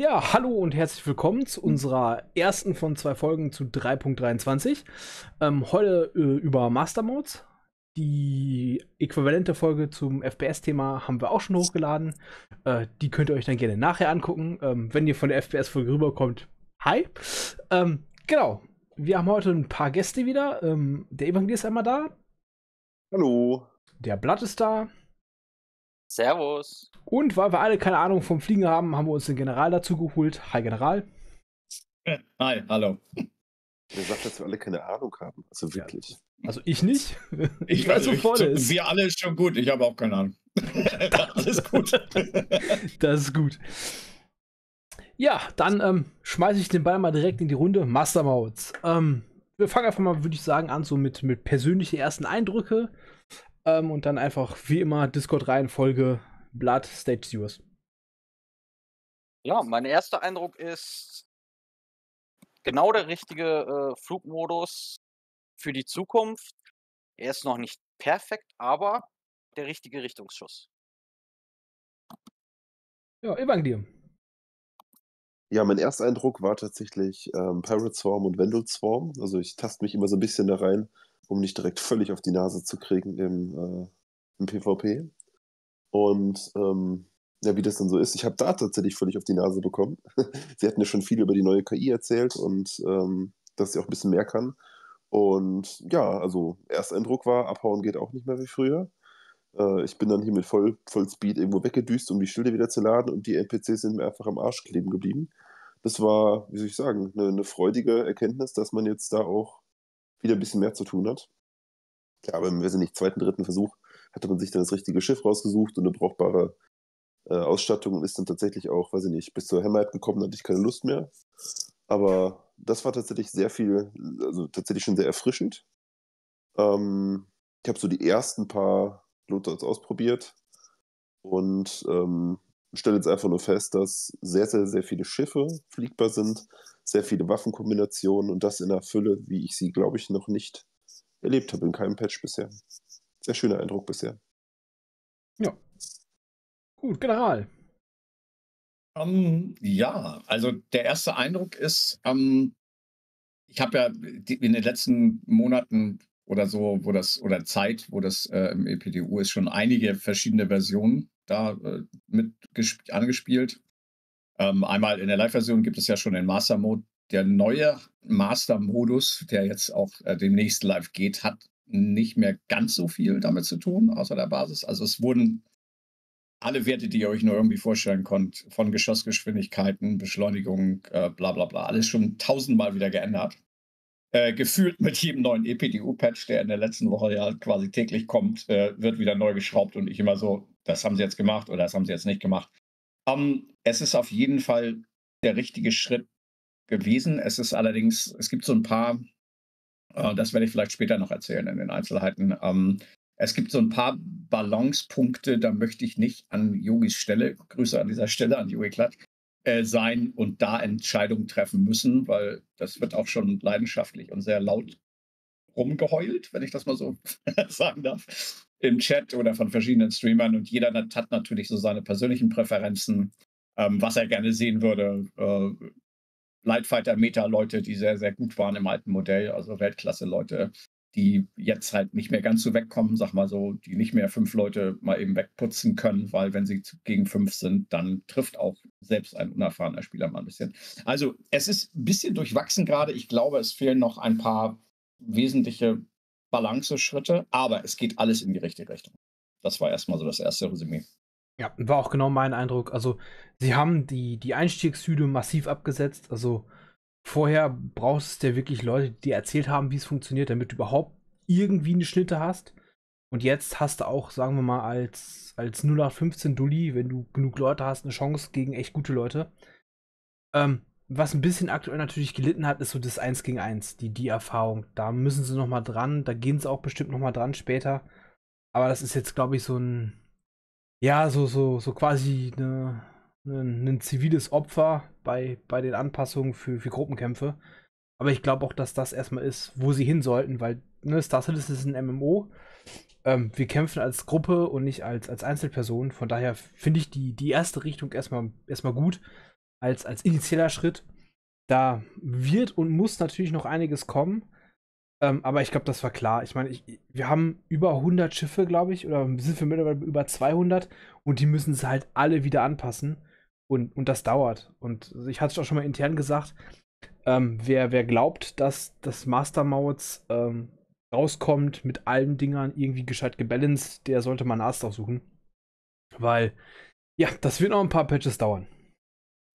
Ja, hallo und herzlich willkommen zu unserer ersten von zwei Folgen zu 3.23. Ähm, heute äh, über Master Modes. Die äquivalente Folge zum FPS-Thema haben wir auch schon hochgeladen. Äh, die könnt ihr euch dann gerne nachher angucken. Ähm, wenn ihr von der FPS-Folge rüberkommt, hi. Ähm, genau. Wir haben heute ein paar Gäste wieder. Ähm, der Evangelist ist einmal da. Hallo. Der Blatt ist da. Servus. Und weil wir alle keine Ahnung vom Fliegen haben, haben wir uns den General dazu geholt. Hi, General. Hi, hallo. Wer sagt, dass wir alle keine Ahnung haben? Also wirklich. Also ich nicht. Ich, weiß, wovon es ist. Wir alle ist schon gut. Ich habe auch keine Ahnung. das ist gut. das ist gut. Ja, dann ähm, schmeiße ich den Ball mal direkt in die Runde. Master Modes. Ähm, wir fangen einfach mal, würde ich sagen, an, so mit, mit persönlichen ersten Eindrücke. Ähm, und dann einfach wie immer Discord-Reihenfolge Blood Stage Yours. Ja, mein erster Eindruck ist genau der richtige äh, Flugmodus für die Zukunft. Er ist noch nicht perfekt, aber der richtige Richtungsschuss. Ja, Evangelium. Ja, mein erster Eindruck war tatsächlich ähm, Pirate Swarm und Vandal Swarm. Also ich taste mich immer so ein bisschen da rein, um nicht direkt völlig auf die Nase zu kriegen im, äh, im PvP. Und ähm, ja, wie das dann so ist, ich habe da tatsächlich völlig auf die Nase bekommen. sie hatten ja schon viel über die neue KI erzählt und ähm, dass sie auch ein bisschen mehr kann. Und ja, also Ersteindruck war, abhauen geht auch nicht mehr wie früher. Äh, ich bin dann hier mit voll, voll Speed irgendwo weggedüst, um die Schilde wieder zu laden und die NPCs sind mir einfach am Arsch kleben geblieben. Das war, wie soll ich sagen, eine, eine freudige Erkenntnis, dass man jetzt da auch wieder ein bisschen mehr zu tun hat. Ja, aber im, weiß zweiten, dritten Versuch hatte man sich dann das richtige Schiff rausgesucht und eine brauchbare äh, Ausstattung und ist dann tatsächlich auch, weiß ich nicht, bis zur Hammerhead gekommen, hatte ich keine Lust mehr. Aber das war tatsächlich sehr viel, also tatsächlich schon sehr erfrischend. Ähm, ich habe so die ersten paar Lootouts ausprobiert und ähm, stelle jetzt einfach nur fest, dass sehr, sehr, sehr viele Schiffe fliegbar sind, sehr viele Waffenkombinationen und das in einer Fülle, wie ich sie, glaube ich, noch nicht erlebt habe in keinem Patch bisher. Sehr schöner Eindruck bisher. Ja. Gut, General. Um, ähm, ja, also der erste Eindruck ist, um, ähm, ich habe ja in den letzten Monaten oder so, wo das, oder Zeit, wo das äh, im EPDU ist, schon einige verschiedene Versionen da äh, mit angespielt. Ähm, einmal in der Live-Version gibt es ja schon den Master-Mode. Der neue Master-Modus, der jetzt auch äh, demnächst live geht, hat nicht mehr ganz so viel damit zu tun, außer der Basis. Also es wurden alle Werte, die ihr euch nur irgendwie vorstellen könnt, von Geschossgeschwindigkeiten, Beschleunigung, äh, bla bla bla, alles schon tausendmal wieder geändert. Äh, gefühlt mit jedem neuen EPDU-Patch, der in der letzten Woche ja quasi täglich kommt, äh, wird wieder neu geschraubt und ich immer so, das haben sie jetzt gemacht oder das haben sie jetzt nicht gemacht. Um, ähm, es ist auf jeden Fall der richtige Schritt gewesen. Es ist allerdings, es gibt so ein paar, äh, das werde ich vielleicht später noch erzählen in den Einzelheiten. Ähm, es gibt so ein paar Balancepunkte, da möchte ich nicht an Yogis Stelle, Grüße an dieser Stelle an Yogi Klatt, äh, sein und da Entscheidungen treffen müssen, weil das wird auch schon leidenschaftlich und sehr laut rumgeheult, wenn ich das mal so sagen darf, im Chat oder von verschiedenen Streamern. Und jeder hat natürlich so seine persönlichen Präferenzen, ähm, was er gerne sehen würde. Äh, Lightfighter-Meta-Leute, die sehr, sehr gut waren im alten Modell, also Weltklasse-Leute, die jetzt halt nicht mehr ganz so wegkommen, sag mal so, die nicht mehr fünf Leute mal eben wegputzen können, weil wenn sie gegen fünf sind, dann trifft auch selbst ein unerfahrener Spieler mal ein bisschen. Also es ist ein bisschen durchwachsen gerade. Ich glaube, es fehlen noch ein paar wesentliche Balance-Schritte, aber es geht alles in die richtige Richtung. Das war erstmal so das erste Resümee. Ja, war auch genau mein Eindruck. Also, sie haben die, die Einstiegshüte massiv abgesetzt. Also, vorher brauchst du ja wirklich Leute, die erzählt haben, wie es funktioniert, damit du überhaupt irgendwie eine Schnitte hast. Und jetzt hast du auch, sagen wir mal, als, als 0815 Dulli, wenn du genug Leute hast, eine Chance gegen echt gute Leute. Ähm, was ein bisschen aktuell natürlich gelitten hat, ist so das 1 gegen 1, die, die Erfahrung. Da müssen sie noch mal dran, da gehen sie auch bestimmt noch mal dran später. Aber das ist jetzt, glaube ich, so ein, ja, so, so, so quasi eine, ein, ein ziviles Opfer bei, bei den Anpassungen für, für Gruppenkämpfe. Aber ich glaube auch, dass das erstmal ist, wo sie hin sollten, weil ne, Star Citizen ist ein MMO. Ähm, wir kämpfen als Gruppe und nicht als, als Einzelperson. Von daher finde ich die, die erste Richtung erstmal, erstmal gut. Als, als initieller Schritt. Da wird und muss natürlich noch einiges kommen. Ähm, aber ich glaube, das war klar. Ich meine, wir haben über 100 Schiffe, glaube ich, oder sind wir mittlerweile über 200 und die müssen es halt alle wieder anpassen. Und, und das dauert. Und ich hatte es auch schon mal intern gesagt, ähm, wer, wer glaubt, dass das Master Modes ähm, rauskommt mit allen Dingern irgendwie gescheit gebalanced, der sollte mal Nast suchen. Weil, ja, das wird noch ein paar Patches dauern.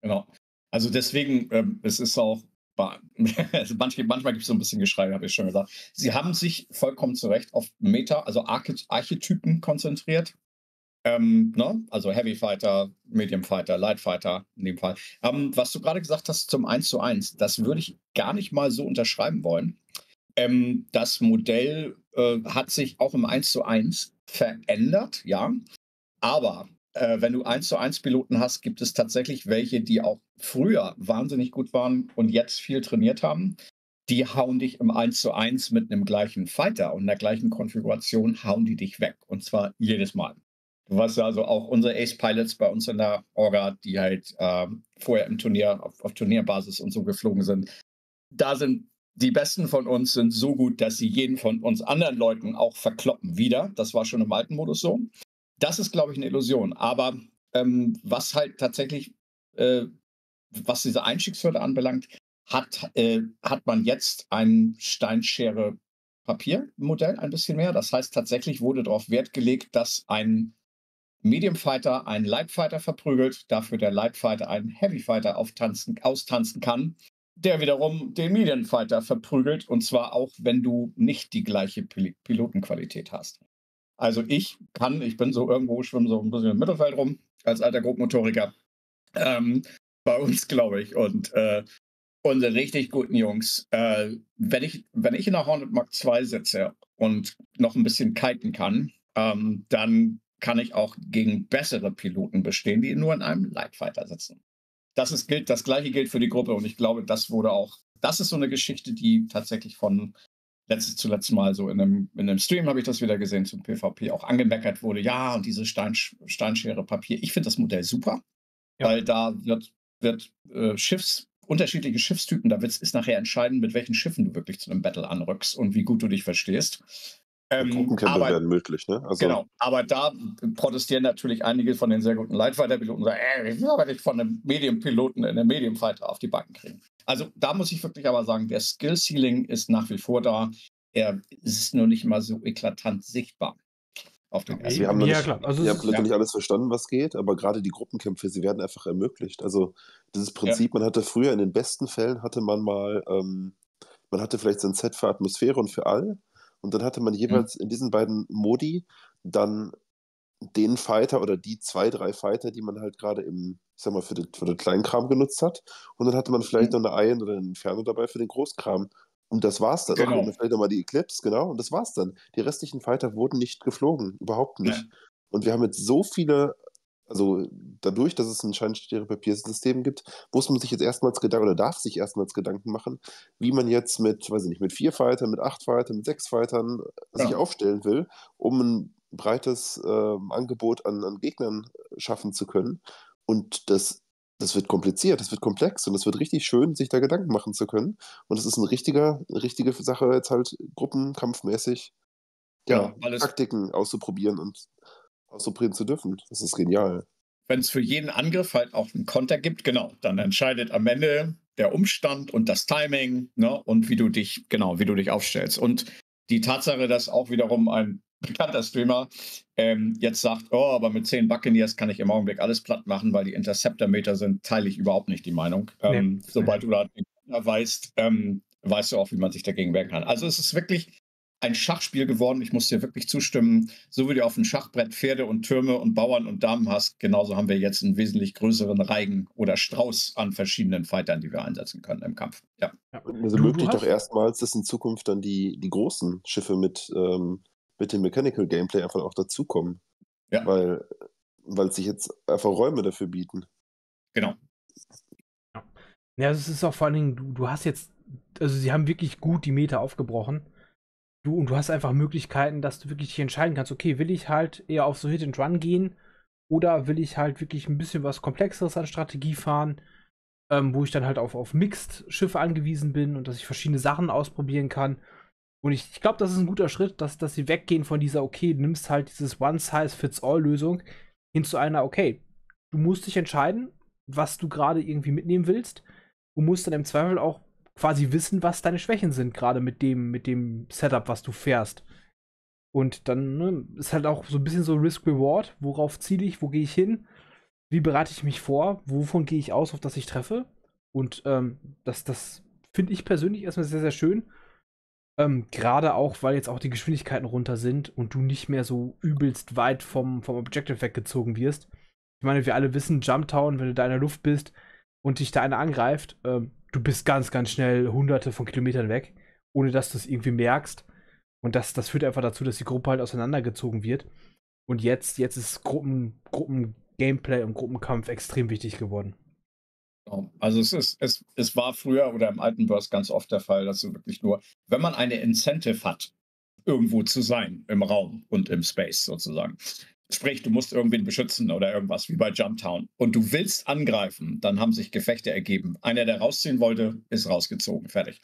Genau. Also deswegen, ähm, es ist auch, also manchmal, manchmal gibt es so ein bisschen Geschrei, habe ich schon gesagt. Sie haben sich vollkommen zu Recht auf Meta, also Archetypen konzentriert. Ähm, ne? Also Heavy Fighter, Medium Fighter, Light Fighter in dem Fall. Ähm, was du gerade gesagt hast zum 1 zu 1, das würde ich gar nicht mal so unterschreiben wollen. Ähm, das Modell äh, hat sich auch im 1 zu 1 verändert, ja. Aber äh, wenn du 1 zu 1 Piloten hast, gibt es tatsächlich welche, die auch früher wahnsinnig gut waren und jetzt viel trainiert haben. Die hauen dich im 1 zu 1 mit einem gleichen Fighter und einer gleichen Konfiguration, hauen die dich weg. Und zwar jedes Mal. Du weißt also auch unsere Ace-Pilots bei uns in der Orga, die halt äh, vorher im Turnier, auf, auf Turnierbasis und so geflogen sind. Da sind die Besten von uns sind so gut, dass sie jeden von uns anderen Leuten auch verkloppen wieder. Das war schon im alten Modus so. Das ist, glaube ich, eine Illusion. Aber ähm, was halt tatsächlich, äh, was diese Einstiegshürde anbelangt, hat, äh, hat man jetzt ein Steinschere Papiermodell ein bisschen mehr. Das heißt, tatsächlich wurde darauf Wert gelegt, dass ein Medium Fighter einen Light Fighter verprügelt, dafür der Light Fighter einen Heavy Fighter auftanzen, austanzen kann der wiederum den Medienfighter verprügelt und zwar auch, wenn du nicht die gleiche Pil Pilotenqualität hast. Also ich kann, ich bin so irgendwo, schwimme so ein bisschen im Mittelfeld rum als alter Grobmotoriker. Ähm, bei uns, glaube ich. Und äh, unsere richtig guten Jungs, äh, wenn, ich, wenn ich in der Hornet Mark II sitze und noch ein bisschen kiten kann, ähm, dann kann ich auch gegen bessere Piloten bestehen, die nur in einem Lightfighter sitzen das ist, gilt, das gleiche gilt für die Gruppe und ich glaube, das wurde auch, das ist so eine Geschichte, die tatsächlich von letztes zuletzt mal so in einem, in einem Stream habe ich das wieder gesehen zum PvP auch angemeckert wurde, ja, und diese Stein, Steinschere Papier. Ich finde das Modell super, ja. weil da wird, wird äh, Schiffs, unterschiedliche Schiffstypen, da ist nachher entscheidend, mit welchen Schiffen du wirklich zu einem Battle anrückst und wie gut du dich verstehst. Ähm, aber, werden möglich, ne? Also, genau, aber da protestieren natürlich einige von den sehr guten Lightfighter-Piloten und sagen, ey, ich will aber nicht von einem Medium-Piloten in einem Medium-Fighter auf die Backen kriegen. Also da muss ich wirklich aber sagen, der Skill-Ceiling ist nach wie vor da. Er ist nur nicht mal so eklatant sichtbar. Auf den also wir haben, ja, nicht, klar. Also wir haben ja. nicht alles verstanden, was geht, aber gerade die Gruppenkämpfe, sie werden einfach ermöglicht. Also dieses Prinzip, ja. man hatte früher in den besten Fällen, hatte man mal, ähm, man hatte vielleicht so ein Set für Atmosphäre und für all und dann hatte man jeweils mhm. in diesen beiden Modi dann den Fighter oder die zwei, drei Fighter, die man halt gerade im, ich sag mal, für den, für den Kleinkram genutzt hat. Und dann hatte man vielleicht mhm. noch eine Iron oder einen Inferno dabei für den Großkram. Und das war's dann. Genau. Und vielleicht nochmal die Eclipse, genau. Und das war's dann. Die restlichen Fighter wurden nicht geflogen. Überhaupt nicht. Ja. Und wir haben jetzt so viele also dadurch, dass es ein Scheinstere-Papiersystem gibt, muss man sich jetzt erstmals Gedanken oder darf sich erstmals Gedanken machen, wie man jetzt mit, weiß ich nicht, mit vier Fightern, mit acht Fightern, mit sechs Fightern ja. sich aufstellen will, um ein breites äh, Angebot an, an Gegnern schaffen zu können. Und das das wird kompliziert, das wird komplex und es wird richtig schön, sich da Gedanken machen zu können. Und es ist eine richtige Sache, jetzt halt gruppenkampfmäßig ja, ja Taktiken auszuprobieren und ausprobieren zu dürfen. Das ist genial. Wenn es für jeden Angriff halt auch einen Konter gibt, genau, dann entscheidet am Ende der Umstand und das Timing ne, und wie du dich, genau, wie du dich aufstellst. Und die Tatsache, dass auch wiederum ein bekannter Streamer ähm, jetzt sagt, oh, aber mit 10 Buccaneers kann ich im Augenblick alles platt machen, weil die Interceptor-Meter sind, teile ich überhaupt nicht die Meinung. Ähm, nee. Sobald du da weißt, ähm, weißt du auch, wie man sich dagegen wehren kann. Also es ist wirklich ein Schachspiel geworden. Ich muss dir wirklich zustimmen. So wie du auf dem Schachbrett Pferde und Türme und Bauern und Damen hast, genauso haben wir jetzt einen wesentlich größeren Reigen oder Strauß an verschiedenen Fightern, die wir einsetzen können im Kampf. Ja. Also möglich doch erstmals, dass in Zukunft dann die, die großen Schiffe mit, ähm, mit dem Mechanical Gameplay einfach auch dazukommen. Ja. Weil, weil sich jetzt einfach Räume dafür bieten. Genau. Ja, es ist auch vor allen Dingen, du, du hast jetzt, also sie haben wirklich gut die Meter aufgebrochen du, und du hast einfach Möglichkeiten, dass du wirklich entscheiden kannst, okay, will ich halt eher auf so Hit and Run gehen oder will ich halt wirklich ein bisschen was Komplexeres an Strategie fahren? ähm, wo ich dann halt auf, auf Mixed-Schiffe angewiesen bin und dass ich verschiedene Sachen ausprobieren kann. Und ich, ich glaube, das ist ein guter Schritt, dass, dass sie weggehen von dieser, okay, du nimmst halt dieses One-Size-Fits-All-Lösung hin zu einer, okay, du musst dich entscheiden, was du gerade irgendwie mitnehmen willst. Du musst dann im Zweifel auch quasi wissen, was deine Schwächen sind, gerade mit dem, mit dem Setup, was du fährst. Und dann ne, ist halt auch so ein bisschen so Risk-Reward. Worauf ziele ich? Wo gehe ich hin? Wie bereite ich mich vor? Wovon gehe ich aus, auf das ich treffe? Und ähm, das, das finde ich persönlich erstmal sehr, sehr schön. Ähm, Gerade auch, weil jetzt auch die Geschwindigkeiten runter sind und du nicht mehr so übelst weit vom, vom Objective weggezogen wirst. Ich meine, wir alle wissen, Jumptown, wenn du da in der Luft bist und dich da einer angreift, ähm, du bist ganz, ganz schnell hunderte von Kilometern weg, ohne dass du es irgendwie merkst. Und das, das führt einfach dazu, dass die Gruppe halt auseinandergezogen wird. Und jetzt, jetzt ist Gruppen, Gruppen-Gameplay und Gruppenkampf extrem wichtig geworden. Also es ist, es, es war früher oder im alten Burst ganz oft der Fall, dass du wirklich nur, wenn man eine Incentive hat, irgendwo zu sein, im Raum und im Space sozusagen, Sprich, du musst irgendwen beschützen oder irgendwas, wie bei Jumptown. Und du willst angreifen, dann haben sich Gefechte ergeben. Einer, der rausziehen wollte, ist rausgezogen. Fertig.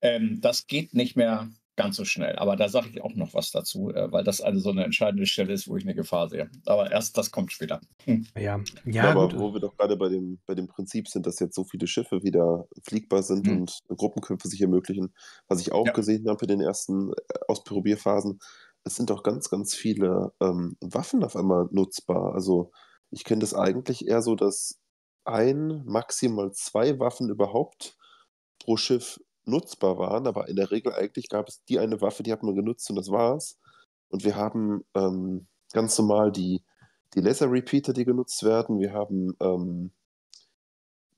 Ähm, das geht nicht mehr ganz so schnell. Aber da sage ich auch noch was dazu, äh, weil das eine so eine entscheidende Stelle ist, wo ich eine Gefahr sehe. Aber erst das kommt später. Hm. Ja, ja, ja aber gut. wo wir doch gerade bei dem, bei dem Prinzip sind, dass jetzt so viele Schiffe wieder fliegbar sind hm. und Gruppenkämpfe sich ermöglichen, was ich auch ja. gesehen habe in den ersten äh, Ausprobierphasen, es sind auch ganz, ganz viele ähm, Waffen auf einmal nutzbar. Also ich kenne das eigentlich eher so, dass ein, maximal zwei Waffen überhaupt pro Schiff nutzbar waren, aber in der Regel eigentlich gab es die eine Waffe, die hat man genutzt und das war's. Und wir haben ähm, ganz normal die, die Laser-Repeater, die genutzt werden. Wir haben ähm,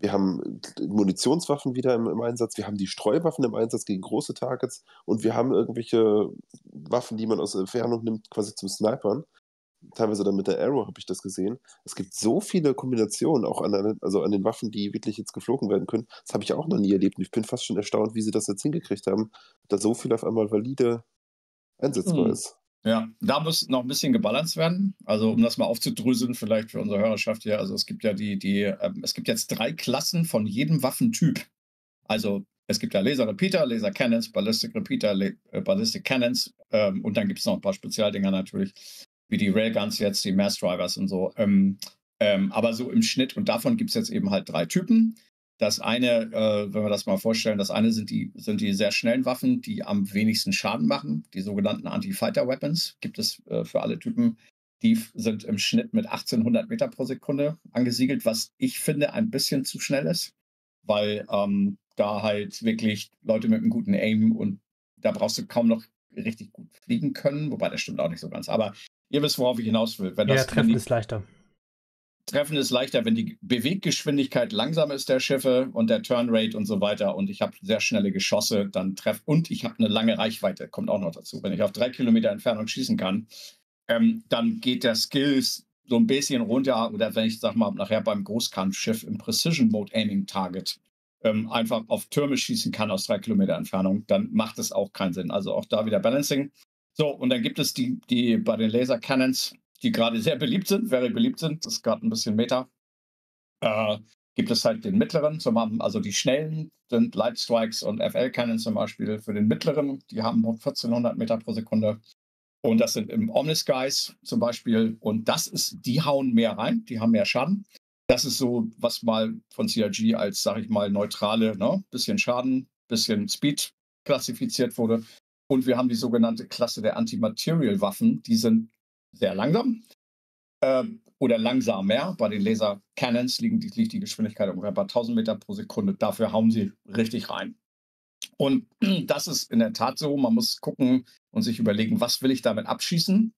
wir haben Munitionswaffen wieder im, im, Einsatz, wir haben die Streuwaffen im Einsatz gegen große Targets und wir haben irgendwelche Waffen, die man aus Entfernung nimmt, quasi zum Snipern. Teilweise dann mit der Arrow habe ich das gesehen. Es gibt so viele Kombinationen auch an, also an den Waffen, die wirklich jetzt geflogen werden können. Das habe ich auch noch nie erlebt und ich bin fast schon erstaunt, wie sie das jetzt hingekriegt haben, dass so viel auf einmal valide einsetzbar hm. ist. Ja, da muss noch ein bisschen gebalanced werden. Also um das mal aufzudröseln, vielleicht für unsere Hörerschaft hier. Also es gibt ja die, die, ähm, es gibt jetzt drei Klassen von jedem Waffentyp. Also es gibt ja Laser Repeater, Laser Cannons, Ballistic Repeater, Le äh, Ballistic Cannons ähm, und dann gibt es noch ein paar Spezialdinger natürlich, wie die Railguns jetzt, die Mass Drivers und so. Ähm, ähm aber so im Schnitt und davon gibt es jetzt eben halt drei Typen. Das eine, äh, wenn wir das mal vorstellen, das eine sind die, sind die sehr schnellen Waffen, die am wenigsten Schaden machen. Die sogenannten Anti-Fighter-Weapons gibt es äh, für alle Typen. Die sind im Schnitt mit 1800 Meter pro Sekunde angesiedelt, was ich finde ein bisschen zu schnell ist, weil ähm, da halt wirklich Leute mit einem guten Aim und da brauchst du kaum noch richtig gut fliegen können, wobei das stimmt auch nicht so ganz. Aber ihr wisst, worauf ich hinaus will. Wenn ja, Treffen ist leichter. Treffen ist leichter, wenn die Beweggeschwindigkeit langsam ist der Schiffe und der Turnrate und so weiter und ich habe sehr schnelle Geschosse, dann treff und ich habe eine lange Reichweite, kommt auch noch dazu. Wenn ich auf drei Kilometer Entfernung schießen kann, ähm, dann geht der Skills so ein bisschen runter oder wenn ich sag mal nachher beim Großkampfschiff im Precision Mode Aiming Target ähm, einfach auf Türme schießen kann aus drei Kilometer Entfernung, dann macht es auch keinen Sinn. Also auch da wieder Balancing. So, und dann gibt es die, die bei den Laser Cannons die gerade sehr beliebt sind, very beliebt sind. Das ist gerade ein bisschen Meta. Äh, gibt es halt den mittleren, zum also die schnellen sind Light Strikes und FL Cannon zum Beispiel für den mittleren, die haben 1400 Meter pro Sekunde. Und das sind im Omniskies zum Beispiel. Und das ist, die hauen mehr rein, die haben mehr Schaden. Das ist so, was mal von CRG als, sag ich mal, neutrale, ne, bisschen Schaden, bisschen Speed klassifiziert wurde. Und wir haben die sogenannte Klasse der Antimaterial-Waffen. Die sind sehr langsam äh, oder langsamer. Bei den Laser Cannons liegt, liegt die Geschwindigkeit ungefähr bei 1000 Meter pro Sekunde. Dafür hauen sie richtig rein. Und das ist in der Tat so. Man muss gucken und sich überlegen, was will ich damit abschießen.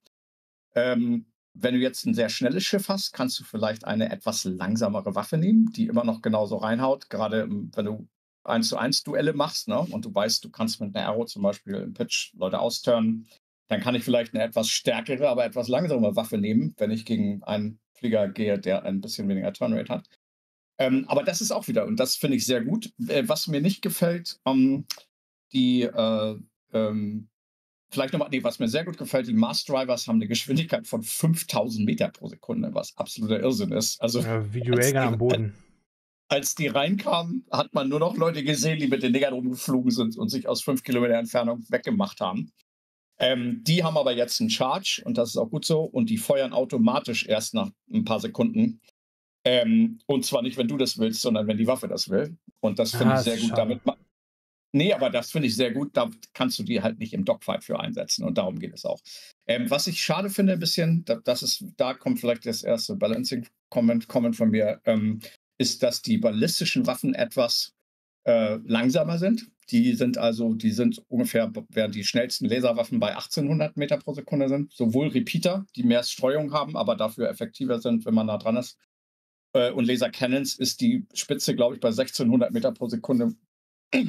Ähm, wenn du jetzt ein sehr schnelles Schiff hast, kannst du vielleicht eine etwas langsamere Waffe nehmen, die immer noch genauso reinhaut. Gerade ähm, wenn du eins zu eins Duelle machst ne? und du weißt, du kannst mit einer Arrow zum Beispiel im Pitch Leute austurnen, dann kann ich vielleicht eine etwas stärkere, aber etwas langsame Waffe nehmen, wenn ich gegen einen Flieger gehe, der ein bisschen weniger Turnrate hat. Ähm, aber das ist auch wieder, und das finde ich sehr gut. Äh, was mir nicht gefällt, ähm, die, äh, ähm, vielleicht nochmal, nee, was mir sehr gut gefällt, die Mars Drivers haben eine Geschwindigkeit von 5000 Meter pro Sekunde, was absoluter Irrsinn ist. Also, ja, wie die Railgun am Boden. Als die reinkamen, hat man nur noch Leute gesehen, die mit den Dingern rumgeflogen sind und sich aus fünf Kilometer Entfernung weggemacht haben. Ähm, die haben aber jetzt einen Charge und das ist auch gut so und die feuern automatisch erst nach ein paar Sekunden. Ähm, und zwar nicht, wenn du das willst, sondern wenn die Waffe das will. Und das finde ah, ich sehr gut. Damit nee, aber das finde ich sehr gut. Da kannst du die halt nicht im Dogfight für einsetzen und darum geht es auch. Ähm, was ich schade finde ein bisschen, das ist, da kommt vielleicht das erste Balancing-Comment Comment von mir, ähm, ist, dass die ballistischen Waffen etwas äh, langsamer sind. Die sind also, die sind ungefähr, während die schnellsten Laserwaffen bei 1800 Meter pro Sekunde sind. Sowohl Repeater, die mehr Streuung haben, aber dafür effektiver sind, wenn man da dran ist. Äh, und Laser Cannons ist die Spitze, glaube ich, bei 1600 Meter pro Sekunde.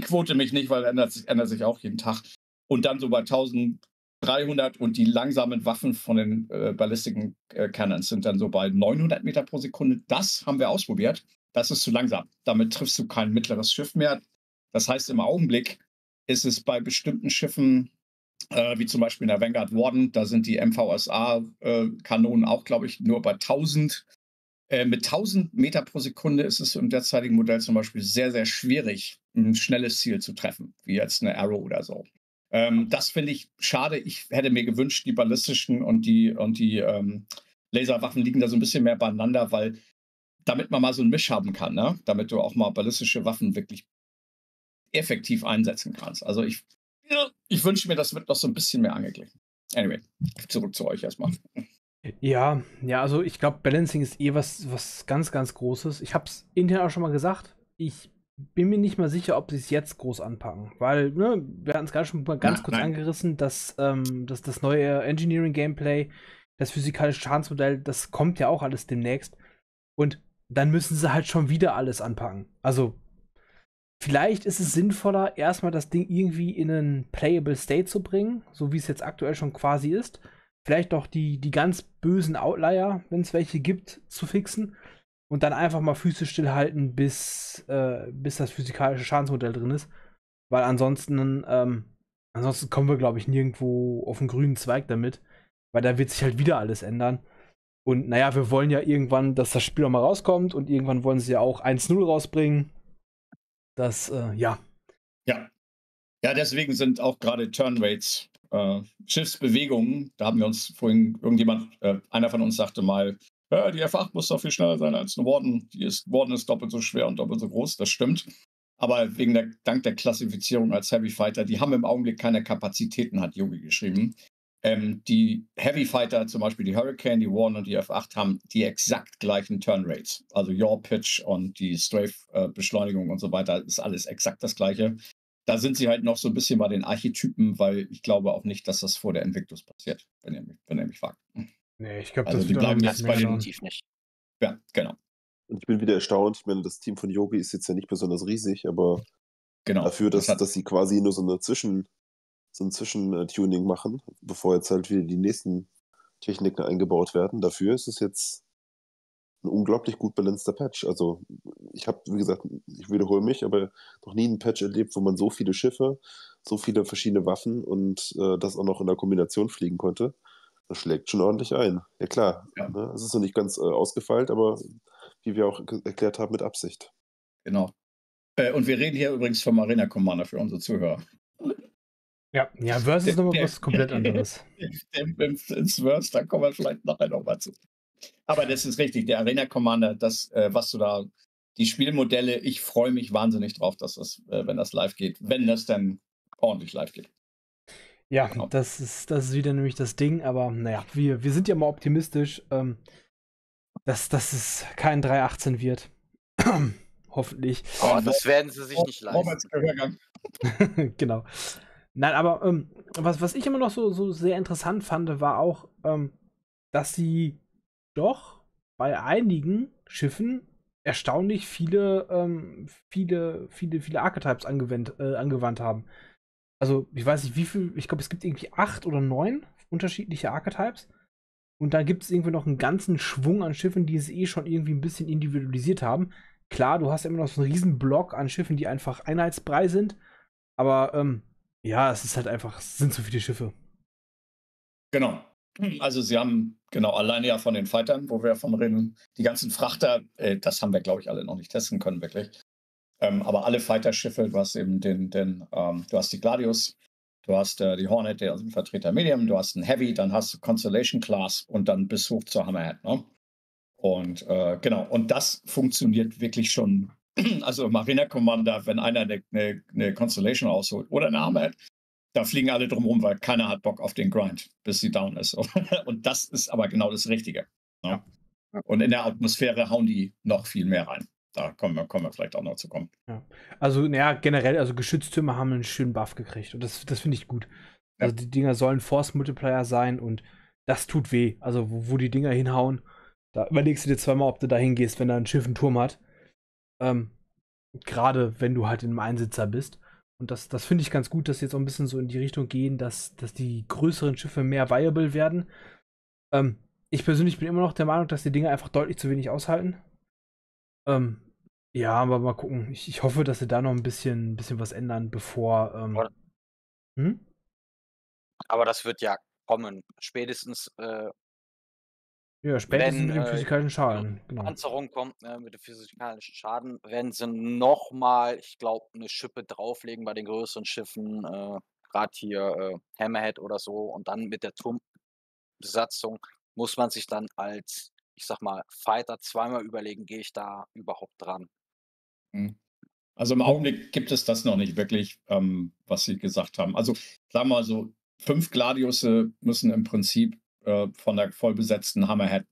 Quote mich nicht, weil ändert sich, ändert sich auch jeden Tag. Und dann so bei 1300 und die langsamen Waffen von den äh, ballistischen äh, Cannons sind dann so bei 900 Meter pro Sekunde. Das haben wir ausprobiert. Das ist zu langsam. Damit triffst du kein mittleres Schiff mehr. Das heißt, im Augenblick ist es bei bestimmten Schiffen, äh, wie zum Beispiel in der Vanguard Warden, da sind die MVSA-Kanonen äh, auch, glaube ich, nur bei 1000. Äh, mit 1000 Meter pro Sekunde ist es im derzeitigen Modell zum Beispiel sehr, sehr schwierig, ein schnelles Ziel zu treffen, wie jetzt eine Arrow oder so. Ähm, das finde ich schade. Ich hätte mir gewünscht, die ballistischen und die, und die ähm, Laserwaffen liegen da so ein bisschen mehr beieinander, weil damit man mal so einen Misch haben kann, ne? damit du auch mal ballistische Waffen wirklich effektiv einsetzen kannst. Also ich, ich wünsche mir, das wird noch so ein bisschen mehr angeglichen. Anyway, zurück zu euch erstmal. Ja, ja, also ich glaube, Balancing ist eh was, was ganz, ganz Großes. Ich habe es intern auch schon mal gesagt. Ich bin mir nicht mal sicher, ob sie es jetzt groß anpacken, weil ne, wir hatten es gerade schon mal ganz Na, kurz nein. angerissen, dass, ähm, dass das neue Engineering-Gameplay, das physikalische Schadensmodell, das kommt ja auch alles demnächst. Und dann müssen sie halt schon wieder alles anpacken. Also, vielleicht ist es sinnvoller, erstmal das Ding irgendwie in einen playable State zu bringen, so wie es jetzt aktuell schon quasi ist. Vielleicht doch die, die ganz bösen Outlier, wenn es welche gibt, zu fixen. Und dann einfach mal Füße stillhalten, bis, äh, bis das physikalische Schadensmodell drin ist. Weil ansonsten, ähm, ansonsten kommen wir, glaube ich, nirgendwo auf den grünen Zweig damit. Weil da wird sich halt wieder alles ändern. Und naja, wir wollen ja irgendwann, dass das Spiel auch mal rauskommt und irgendwann wollen sie ja auch 1-0 rausbringen. Das, äh, ja. Ja. Ja, deswegen sind auch gerade Turnrates, äh, Schiffsbewegungen, da haben wir uns vorhin, irgendjemand, äh, einer von uns sagte mal, ja, die F8 muss doch viel schneller sein als eine Warden. Die ist, Warden ist doppelt so schwer und doppelt so groß, das stimmt. Aber wegen der, dank der Klassifizierung als Heavy Fighter, die haben im Augenblick keine Kapazitäten, hat Yogi geschrieben. Ähm, die Heavy Fighter, zum Beispiel die Hurricane, die Warren und die F8, haben die exakt gleichen Turn Rates. Also Yaw Pitch und die Strafe-Beschleunigung und so weiter ist alles exakt das gleiche. Da sind sie halt noch so ein bisschen bei den Archetypen, weil ich glaube auch nicht, dass das vor der Invictus passiert, wenn ihr mich, wenn ihr mich fragt. Nee, ich glaube, also das die bleiben jetzt bei den nicht. Ja, genau. Und ich bin wieder erstaunt. Ich meine, das Team von Yogi ist jetzt ja nicht besonders riesig, aber genau, dafür, dass, das dass sie quasi nur so eine Zwischen, so ein Zwischentuning machen, bevor jetzt halt wieder die nächsten Techniken eingebaut werden. Dafür ist es jetzt ein unglaublich gut balanceter Patch. Also ich habe, wie gesagt, ich wiederhole mich, aber noch nie einen Patch erlebt, wo man so viele Schiffe, so viele verschiedene Waffen und äh, das auch noch in der Kombination fliegen konnte. Das schlägt schon ordentlich ein. Ja klar, ja. Ne? es ist noch nicht ganz äh, ausgefeilt, aber wie wir auch erklärt haben, mit Absicht. Genau. Äh, und wir reden hier übrigens vom Arena Commander für unsere Zuhörer. Ja, ja, Verse ist nochmal was komplett anderes. Ins Verse, da kommen wir vielleicht nachher nochmal zu. Aber das ist richtig, der Arena Commander, das, äh, was du da, die Spielmodelle, ich freue mich wahnsinnig drauf, dass das, äh, wenn das live geht, wenn das dann ordentlich live geht. Ja, genau. das, ist, das ist wieder nämlich das Ding, aber naja, wir, wir sind ja mal optimistisch, ähm, dass, dass es kein 3.18 wird. Hoffentlich. Oh, das werden sie sich nicht leisten. genau. Nein, aber ähm, was, was ich immer noch so, so sehr interessant fand, war auch, ähm, dass sie doch bei einigen Schiffen erstaunlich viele, ähm, viele, viele, viele Archetypes angewendet, äh, angewandt haben. Also, ich weiß nicht, wie viel, ich glaube, es gibt irgendwie acht oder neun unterschiedliche Archetypes. Und da gibt es irgendwie noch einen ganzen Schwung an Schiffen, die es eh schon irgendwie ein bisschen individualisiert haben. Klar, du hast immer noch so einen riesen Block an Schiffen, die einfach einheitsbrei sind. Aber ähm, ja, es ist halt einfach, es sind zu viele Schiffe. Genau. Also sie haben, genau, alleine ja von den Fightern, wo wir davon reden, die ganzen Frachter, äh, das haben wir, glaube ich, alle noch nicht testen können, wirklich. Ähm, aber alle Fighter-Schiffe, du hast eben den, den ähm, du hast die Gladius, du hast äh, die Hornet, der also Vertreter Medium, du hast einen Heavy, dann hast du Constellation Class und dann bis hoch zur Hammerhead. Ne? Und äh, genau, und das funktioniert wirklich schon. Also Marina Commander, wenn einer eine, eine, eine Constellation ausholt oder eine Hammerhead, da fliegen alle drumherum, weil keiner hat Bock auf den Grind, bis sie down ist. Und das ist aber genau das Richtige. Ne? Ja. Und in der Atmosphäre hauen die noch viel mehr rein. Da kommen wir, kommen wir vielleicht auch noch zu kommen. Ja. Also, naja, generell, also Geschütztürme haben einen schönen Buff gekriegt. Und das, das finde ich gut. Ja. Also die Dinger sollen Force-Multiplier sein und das tut weh. Also, wo, wo, die Dinger hinhauen, da überlegst du dir zweimal, ob du da hingehst, wenn da ein Schiff einen Turm hat. Ähm, Gerade wenn du halt in einem Einsitzer bist. Und das, das finde ich ganz gut, dass sie jetzt auch ein bisschen so in die Richtung gehen, dass, dass die größeren Schiffe mehr viable werden. Ähm, ich persönlich bin immer noch der Meinung, dass die Dinge einfach deutlich zu wenig aushalten. Ähm, ja, aber mal gucken. Ich, ich hoffe, dass sie da noch ein bisschen, ein bisschen was ändern, bevor. Ähm, aber, hm? aber das wird ja kommen. Spätestens äh, ja, spätestens wenn, mit dem äh, physikalischen Schaden. Genau. Panzerung kommt äh, mit dem physikalischen Schaden, werden sie nochmal, ich glaube, eine Schippe drauflegen bei den größeren Schiffen, äh, gerade hier äh, Hammerhead oder so, und dann mit der Turmbesatzung muss man sich dann als, ich sag mal, Fighter zweimal überlegen, gehe ich da überhaupt dran. Mhm. Also im Augenblick gibt es das noch nicht wirklich, ähm, was Sie gesagt haben. Also sagen wir mal so, fünf Gladiusse müssen im Prinzip äh, von der vollbesetzten Hammerhead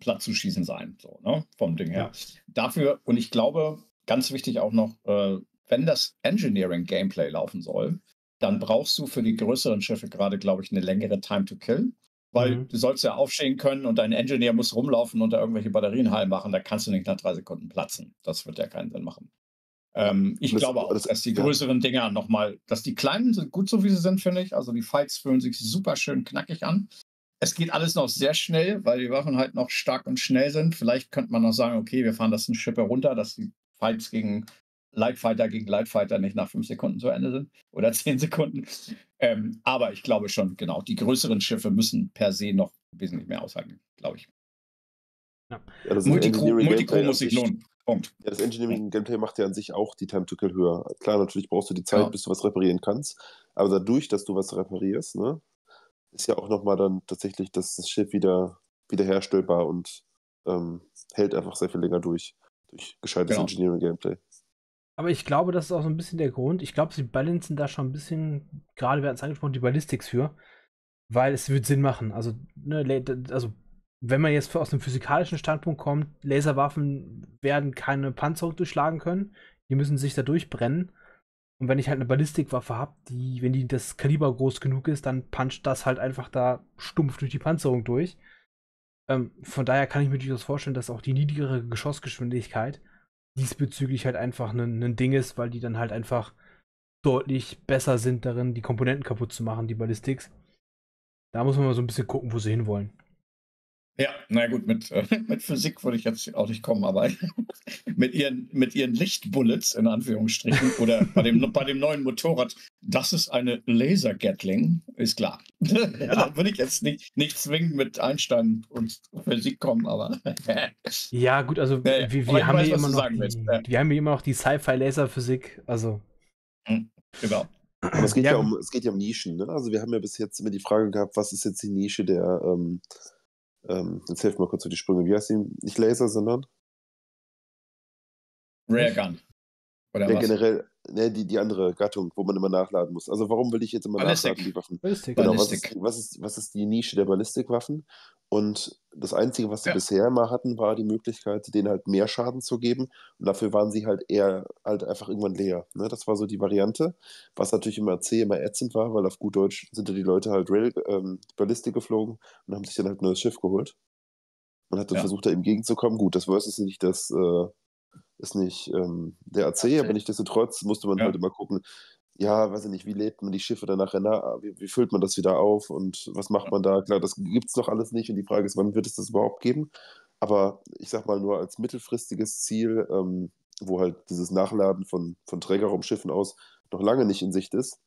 platt zu schießen sein, so, ne? vom Ding her. Ja. Dafür, und ich glaube, ganz wichtig auch noch, äh, wenn das Engineering-Gameplay laufen soll, dann brauchst du für die größeren Schiffe gerade, glaube ich, eine längere Time to Kill. Weil mhm. du sollst ja aufstehen können und dein Engineer muss rumlaufen und da irgendwelche Batterien heil machen. Da kannst du nicht nach drei Sekunden platzen. Das wird ja keinen Sinn machen. Ähm, ich das, glaube auch, dass die größeren ja. Dinger nochmal, dass die kleinen sind gut so, wie sie sind, finde ich. Also die Fights fühlen sich super schön knackig an. Es geht alles noch sehr schnell, weil die Waffen halt noch stark und schnell sind. Vielleicht könnte man noch sagen, okay, wir fahren das ein Schippe runter, dass die Fights gegen Lightfighter gegen Lightfighter nicht nach fünf Sekunden zu Ende sind oder zehn Sekunden. Ähm, aber ich glaube schon, genau, die größeren Schiffe müssen per se noch wesentlich mehr aushalten, glaube ich. Ja. Ja, Multicrew, Multicrew muss sich lohnen. Punkt. Ja, das Engineering-Gameplay macht ja an sich auch die Time to Kill höher. Klar, natürlich brauchst du die Zeit, ja. bis du was reparieren kannst. Aber dadurch, dass du was reparierst, ne, ist ja auch nochmal dann tatsächlich das, das Schiff wieder wiederherstellbar und ähm, hält einfach sehr viel länger durch. Durch gescheites genau. Engineering-Gameplay. Aber ich glaube, das ist auch so ein bisschen der Grund. Ich glaube, sie balancen da schon ein bisschen, gerade wir hatten es angesprochen, die Ballistics für, weil es wird Sinn machen. Also, ne, also wenn man jetzt aus dem physikalischen Standpunkt kommt, Laserwaffen werden keine Panzerung durchschlagen können. Die müssen sich da durchbrennen. Und wenn ich halt eine Ballistikwaffe habe, die, wenn die das Kaliber groß genug ist, dann puncht das halt einfach da stumpf durch die Panzerung durch. Ähm, von daher kann ich mir durchaus vorstellen, dass auch die niedrigere Geschossgeschwindigkeit diesbezüglich halt einfach ein, Ding ist, weil die dann halt einfach deutlich besser sind darin, die Komponenten kaputt zu machen, die Ballistics. Da muss man mal so ein bisschen gucken, wo sie hinwollen. Ja, na gut, mit, äh, mit Physik würde ich jetzt auch nicht kommen, aber mit ihren, mit ihren Lichtbullets in Anführungsstrichen oder bei dem, bei dem neuen Motorrad, das ist eine Laser-Gatling, ist klar. Ja. da würde ich jetzt nicht, nicht zwingend mit Einstein und Physik kommen, aber. ja, gut, also ja, wir, wir haben weiß, immer noch die, wir haben hier immer noch die Sci-Fi-Laserphysik, also. Hm, genau. Aber es geht ja, ja um, es geht ja um Nischen, ne? Also wir haben ja bis jetzt immer die Frage gehabt, was ist jetzt die Nische der ähm, ähm, jetzt helft mal kurz für die Sprünge. Wie heißt die? Nicht Laser, sondern? Railgun. Oder ja, was? generell, ne, die, die andere Gattung, wo man immer nachladen muss. Also warum will ich jetzt immer Ballistik. nachladen, die Waffen? Ballistik. Genau, Was, ist, was, ist, was ist die Nische der Ballistikwaffen? Und das Einzige, was sie ja. bisher mal hatten, war die Möglichkeit, denen halt mehr Schaden zu geben. Und dafür waren sie halt eher halt einfach irgendwann leer. Ne? Das war so die Variante, was natürlich immer zäh, immer ätzend war, weil auf gut Deutsch sind ja die Leute halt Rail, ähm, Ballistik geflogen und haben sich dann halt ein neues Schiff geholt. Man hat dann ja. versucht, da ihm gegenzukommen. Gut, das Verse ist nicht das, äh, ist nicht ähm, der AC, AC, aber nichtsdestotrotz musste man ja. halt immer gucken, ja, weiß ich nicht, wie lädt man die Schiffe dann nachher nach, wie, wie, füllt man das wieder auf und was macht man da? Klar, das gibt es noch alles nicht und die Frage ist, wann wird es das überhaupt geben? Aber ich sag mal nur als mittelfristiges Ziel, ähm, wo halt dieses Nachladen von, von Trägerraumschiffen aus noch lange nicht in Sicht ist,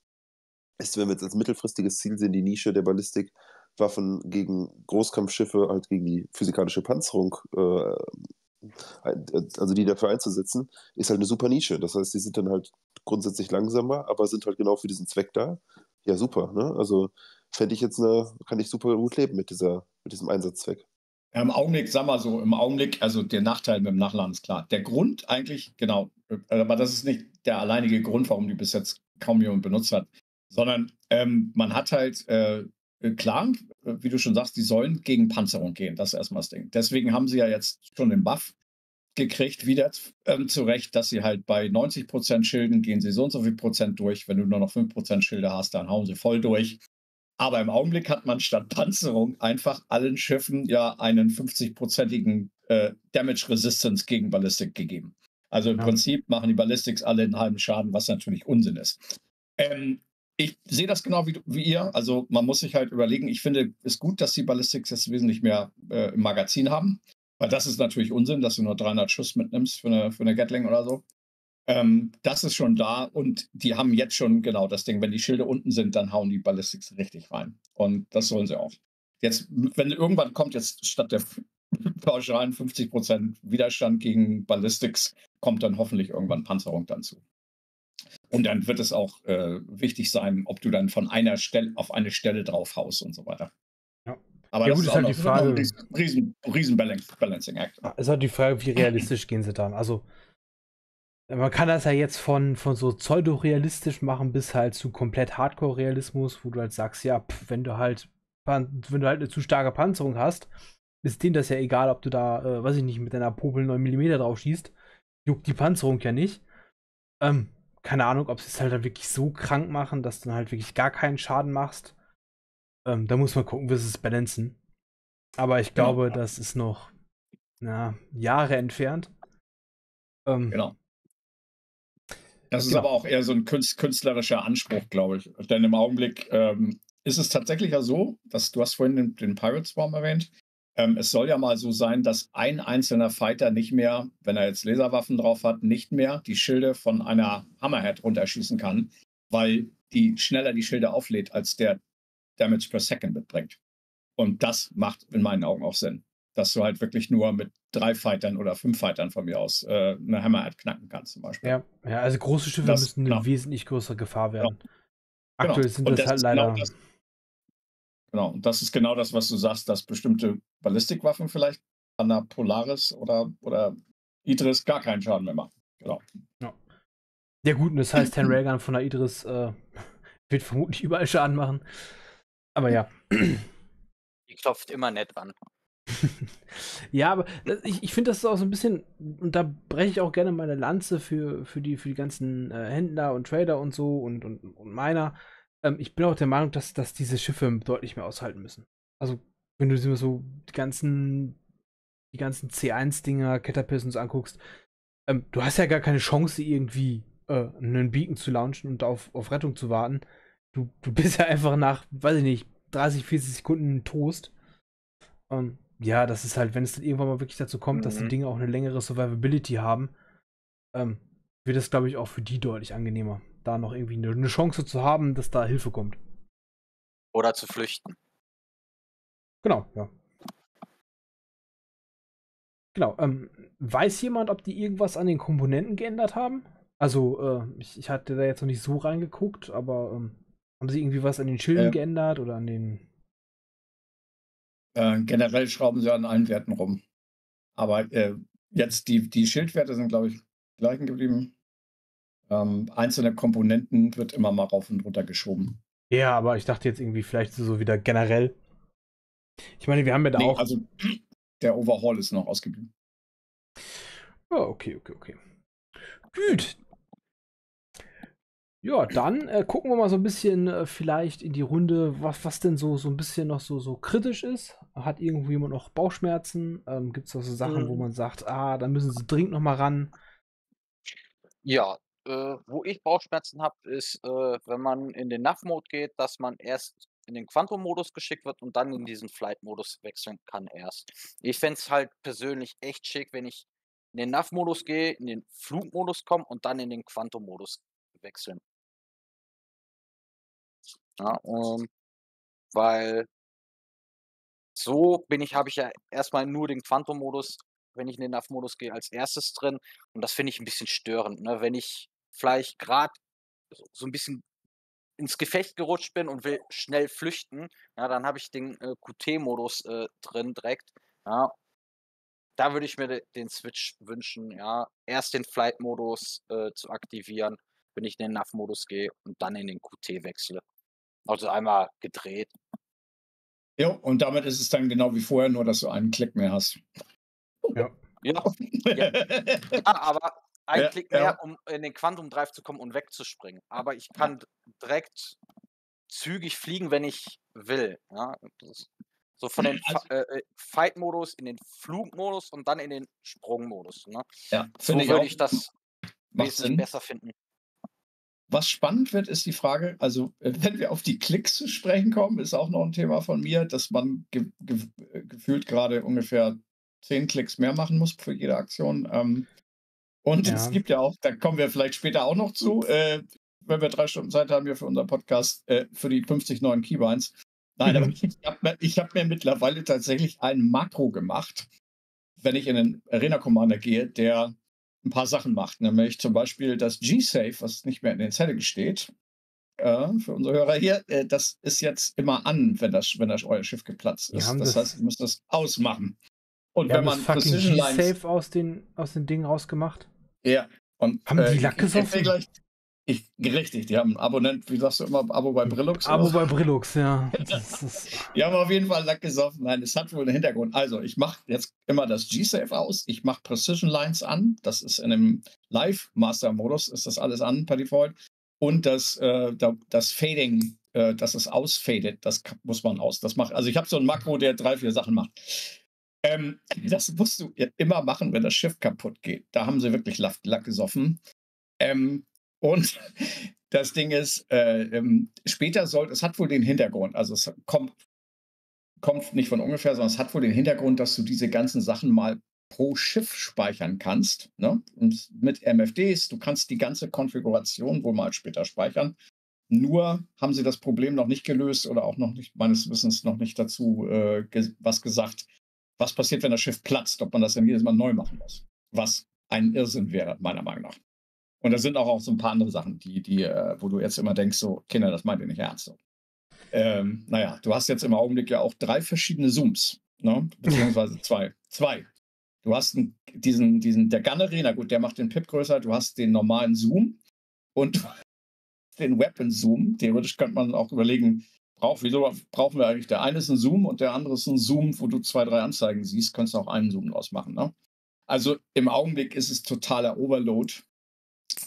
ist, wenn wir jetzt als mittelfristiges Ziel sehen, die Nische der Ballistik Waffen gegen Großkampfschiffe, halt gegen die physikalische Panzerung, äh, also die dafür einzusetzen, ist halt eine super Nische. Das heißt, die sind dann halt grundsätzlich langsamer, aber sind halt genau für diesen Zweck da. Ja, super. Ne? Also fände ich jetzt eine, kann ich super gut leben mit, dieser, mit diesem Einsatzzweck. Im Augenblick, sag mal so, im Augenblick, also der Nachteil mit dem Nachladen ist klar. Der Grund eigentlich, genau, aber das ist nicht der alleinige Grund, warum die bis jetzt kaum jemand benutzt hat, sondern ähm, man hat halt, äh, klar, wie du schon sagst, die sollen gegen Panzerung gehen. Das ist erstmal das Ding. Deswegen haben sie ja jetzt schon den Buff gekriegt, wieder ähm, zurecht, dass sie halt bei 90% Schilden gehen sie so und so viel Prozent durch. Wenn du nur noch 5% Schilde hast, dann hauen sie voll durch. Aber im Augenblick hat man statt Panzerung einfach allen Schiffen ja einen 50-prozentigen äh, Damage Resistance gegen Ballistik gegeben. Also im ja. Prinzip machen die Ballistics alle einen halben Schaden, was natürlich Unsinn ist. Ähm, ich sehe das genau wie, wie, ihr. Also man muss sich halt überlegen, ich finde es gut, dass die Ballistics jetzt wesentlich mehr äh, im Magazin haben. Weil das ist natürlich Unsinn, dass du nur 300 Schuss mitnimmst für eine, für eine Gatling oder so. Ähm, das ist schon da und die haben jetzt schon genau das Ding. Wenn die Schilde unten sind, dann hauen die Ballistics richtig rein. Und das sollen sie auch. Jetzt, wenn irgendwann kommt, jetzt statt der pauschalen 50% Widerstand gegen Ballistics, kommt dann hoffentlich irgendwann Panzerung dann zu. Und dann wird es auch äh, wichtig sein, ob du dann von einer Stelle auf eine Stelle drauf haust und so weiter. Ja. Aber ja, das gut, ist, halt die Frage. Ein riesen, riesen Balancing Act. Ist halt die Frage, wie realistisch gehen sie dann? Also, man kann das ja jetzt von, von so pseudo-realistisch machen bis halt zu komplett Hardcore-Realismus, wo du halt sagst, ja, pff, wenn du halt wenn du halt eine zu starke Panzerung hast, ist denen das ja egal, ob du da, äh, weiß ich nicht, mit deiner Popel 9 mm drauf schießt. Juckt die Panzerung ja nicht. Ähm, keine Ahnung, ob sie es halt dann wirklich so krank machen, dass du dann halt wirklich gar keinen Schaden machst. Ähm, da muss man gucken, wie sie es balancen. Aber ich glaube, genau. das ist noch na, Jahre entfernt. Ähm, genau. Das ist genau. aber auch eher so ein künstlerischer Anspruch, glaube ich. Denn im Augenblick ähm, ist es tatsächlich ja so, dass du hast vorhin den, den Pirate Swarm erwähnt. Ähm, es soll ja mal so sein, dass ein einzelner Fighter nicht mehr, wenn er jetzt Laserwaffen drauf hat, nicht mehr die Schilde von einer Hammerhead runterschießen kann, weil die schneller die Schilde auflädt, als der Damage per Second mitbringt. Und das macht in meinen Augen auch Sinn dass du halt wirklich nur mit drei Fightern oder fünf Fightern von mir aus äh, eine Hammerhead knacken kannst zum Beispiel. Ja, ja also große Schiffe das, müssen eine genau. wesentlich größere Gefahr werden. Genau. Aktuell sind das, das halt leider. Genau, das, genau, und das ist genau das, was du sagst, dass bestimmte Ballistikwaffen vielleicht an der Polaris oder, oder Idris gar keinen Schaden mehr machen. Genau. Ja, ja gut, und das heißt, Ten Raygun von der Idris äh, wird vermutlich überall Schaden machen. Aber ja. Die klopft immer nett an. ja, aber ich, ich finde das ist auch so ein bisschen, und da breche ich auch gerne meine Lanze für, für, die, für die ganzen äh, Händler und Trader und so und, und, und meiner. Ähm, ich bin auch der Meinung, dass, dass diese Schiffe deutlich mehr aushalten müssen. Also, wenn du dir so die ganzen, die ganzen C1-Dinger, Caterpillars anguckst, ähm, du hast ja gar keine Chance, irgendwie äh, einen Beacon zu launchen und auf, auf Rettung zu warten. Du, du bist ja einfach nach, weiß ich nicht, 30, 40 Sekunden Toast. Ähm, ja, das ist halt, wenn es dann irgendwann mal wirklich dazu kommt, mhm. dass die mhm. Dinge auch eine längere Survivability haben, ähm, wird es, glaube ich, auch für die deutlich angenehmer, da noch irgendwie eine, eine, Chance zu haben, dass da Hilfe kommt. Oder zu flüchten. Genau, ja. Genau. Ähm, weiß jemand, ob die irgendwas an den Komponenten geändert haben? Also, äh, ich, ich, hatte da jetzt noch nicht so reingeguckt, aber ähm, haben sie irgendwie was an den Schilden äh, geändert oder an den äh, generell schrauben sie an allen Werten rum. Aber äh, jetzt die, die Schildwerte sind, glaube ich, gleichen geblieben. Ähm, einzelne Komponenten wird immer mal rauf und runter geschoben. Ja, aber ich dachte jetzt irgendwie vielleicht so wieder generell. Ich meine, wir haben ja da nee, auch. Also der Overhaul ist noch ausgeblieben. Oh, okay, okay, okay. Gut, ja, dann äh, gucken wir mal so ein bisschen äh, vielleicht in die Runde, was, was denn so, so ein bisschen noch so, so kritisch ist. Hat irgendwo jemand noch Bauchschmerzen? Ähm, Gibt es auch so Sachen, mhm. wo man sagt, ah, da müssen sie dringend noch mal ran? Ja, äh, wo ich Bauchschmerzen habe, ist, äh, wenn man in den NAV-Mode geht, dass man erst in den Quantum-Modus geschickt wird und dann in diesen Flight-Modus wechseln kann erst. Ich fände es halt persönlich echt schick, wenn ich in den NAV-Modus gehe, in den Flugmodus komme und dann in den Quantum-Modus wechseln. Ja, um, weil so bin ich, habe ich ja erstmal nur den Quantum-Modus, wenn ich in den NAV-Modus gehe, als erstes drin. Und das finde ich ein bisschen störend. Ne? Wenn ich vielleicht gerade so ein bisschen ins Gefecht gerutscht bin und will schnell flüchten, ja, dann habe ich den äh, QT-Modus äh, drin direkt. Ja. Da würde ich mir den Switch wünschen, ja, erst den Flight-Modus äh, zu aktivieren, wenn ich in den NAV-Modus gehe und dann in den QT wechsle. Also einmal gedreht. Ja, und damit ist es dann genau wie vorher, nur dass du einen Klick mehr hast. Ja. Ja, ja. ja aber ein ja, Klick mehr, um in den Quantum Drive zu kommen und wegzuspringen. Aber ich kann direkt zügig fliegen, wenn ich will. Ja, so von den also, äh, äh, Fight-Modus in den Flugmodus und dann in den Sprungmodus. Ne? Ja, so würde ich das wesentlich besser finden. Was spannend wird, ist die Frage, also äh, wenn wir auf die Klicks zu sprechen kommen, ist auch noch ein Thema von mir, dass man ge ge gefühlt gerade ungefähr zehn Klicks mehr machen muss für jede Aktion. Ähm, und ja. es gibt ja auch, da kommen wir vielleicht später auch noch zu, äh, wenn wir drei Stunden Zeit haben hier für unseren Podcast, äh, für die 50 neuen Keybinds. Nein, aber ich habe mir, hab mir mittlerweile tatsächlich ein Makro gemacht, wenn ich in den Arena Commander gehe, der ein paar Sachen macht. Nämlich zum Beispiel das G-Safe, was nicht mehr in den Settings steht, äh, für unsere Hörer hier, äh, das ist jetzt immer an, wenn das, wenn das euer Schiff geplatzt ist. Das, das heißt, ihr müsst das ausmachen. Und wenn man Precision Lines. Safe aus den, aus den Dingen rausgemacht? Ja. Und, Haben äh, die Lack gesoffen? Ich, richtig, die haben ein Abonnent, wie sagst du immer, Abo bei Brillux? Abo bei Brillux, ja. die haben auf jeden Fall Lack gesoffen. Nein, es hat wohl einen Hintergrund. Also, ich mache jetzt immer das G-Safe aus. Ich mache Precision Lines an. Das ist in einem Live-Master-Modus, ist das alles an per Default. Und das, äh, das Fading, äh, dass es ausfadet, das muss man aus. Das macht, also ich habe so ein Makro, der drei, vier Sachen macht. Ähm, das musst du immer machen, wenn das Schiff kaputt geht. Da haben sie wirklich Lack, Lack gesoffen. Ähm, und das Ding ist, äh, ähm, später soll, es hat wohl den Hintergrund, also es kommt, kommt nicht von ungefähr, sondern es hat wohl den Hintergrund, dass du diese ganzen Sachen mal pro Schiff speichern kannst. Ne? Und mit MFDs, du kannst die ganze Konfiguration wohl mal später speichern. Nur haben sie das Problem noch nicht gelöst oder auch noch nicht, meines Wissens, noch nicht dazu äh, was gesagt, was passiert, wenn das Schiff platzt, ob man das dann jedes Mal neu machen muss. Was ein Irrsinn wäre, meiner Meinung nach. Und da sind auch, auch so ein paar andere Sachen, die, die, äh, wo du jetzt immer denkst, so, Kinder, das meint ihr nicht ernst. So. Ähm, naja, du hast jetzt im Augenblick ja auch drei verschiedene Zooms, ne? beziehungsweise zwei. Zwei. Du hast einen, diesen, diesen, der Gunnery, na gut, der macht den Pip größer, du hast den normalen Zoom und den Weapon Zoom. Theoretisch könnte man auch überlegen, brauch, wieso brauchen wir eigentlich? Der eine ist ein Zoom und der andere ist ein Zoom, wo du zwei, drei Anzeigen siehst, kannst du auch einen Zoom draus machen. Ne? Also im Augenblick ist es totaler Overload.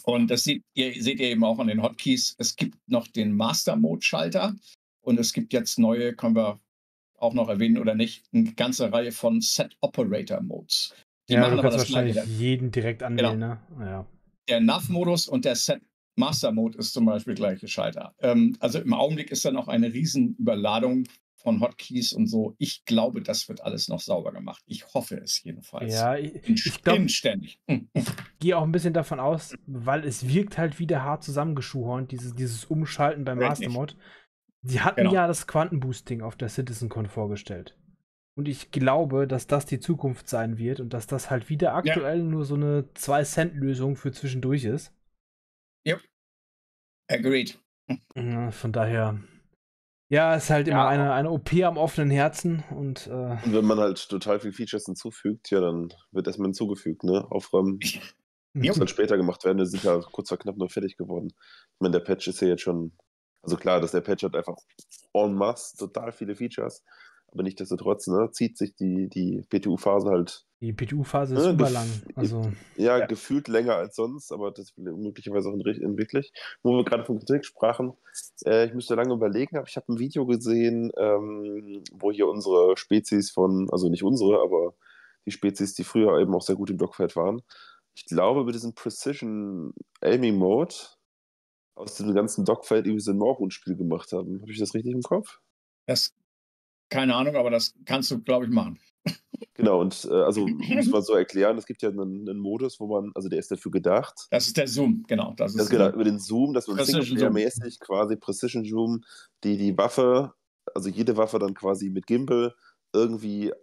Und das seht ihr, seht ihr eben auch an den Hotkeys. Es gibt noch den Master Mode Schalter und es gibt jetzt neue, können wir auch noch erwähnen oder nicht, eine ganze Reihe von Set Operator Modes. Die ja, machen du kannst wahrscheinlich jeden direkt anwählen, genau. ne? Ja. Der NAV-Modus und der Set Master Mode ist zum Beispiel gleiche Schalter. Ähm, also im Augenblick ist da noch eine Riesenüberladung von Hotkeys und so. Ich glaube, das wird alles noch sauber gemacht. Ich hoffe es jedenfalls. Ja, ich, ich glaube, ständig. Ich gehe auch ein bisschen davon aus, weil es wirkt halt wieder hart zusammengeschuhornt, dieses, dieses Umschalten beim Master Mode. Sie hatten genau. ja das Quantenboosting auf der CitizenCon vorgestellt. Und ich glaube, dass das die Zukunft sein wird und dass das halt wieder aktuell ja. nur so eine 2-Cent-Lösung für zwischendurch ist. Agreed. Ja, von daher, ja, ist halt immer ja. eine, eine OP am offenen Herzen und, äh und wenn man halt total viele Features hinzufügt, ja, dann wird erstmal hinzugefügt, ne? Aufräumen. Muss dann später gemacht werden, die sind ja kurz vor knapp noch fertig geworden. Ich meine, der Patch ist ja jetzt schon, also klar, dass der Patch hat einfach en masse total viele Features, aber nichtsdestotrotz ne, zieht sich die, die PTU-Phase halt. Die PTU-Phase ist ne, überlang. Also, ja, ja, gefühlt länger als sonst, aber das möglicherweise auch wirklich. Wo wir gerade von Kritik sprachen, äh, ich müsste lange überlegen, aber ich habe ein Video gesehen, ähm, wo hier unsere Spezies von, also nicht unsere, aber die Spezies, die früher eben auch sehr gut im Dogfight waren. Ich glaube, über diesen Precision Aiming Mode aus dem ganzen Dogfight irgendwie so ein Morhun-Spiel gemacht haben. Habe ich das richtig im Kopf? Das keine Ahnung, aber das kannst du, glaube ich, machen. Genau, und äh, also muss man so erklären, es gibt ja einen, einen, Modus, wo man, also der ist dafür gedacht. Das ist der Zoom, genau. Das ist das genau, über den Zoom, dass man Singleplayer-mäßig quasi Precision Zoom, die die Waffe, also jede Waffe dann quasi mit Gimbal irgendwie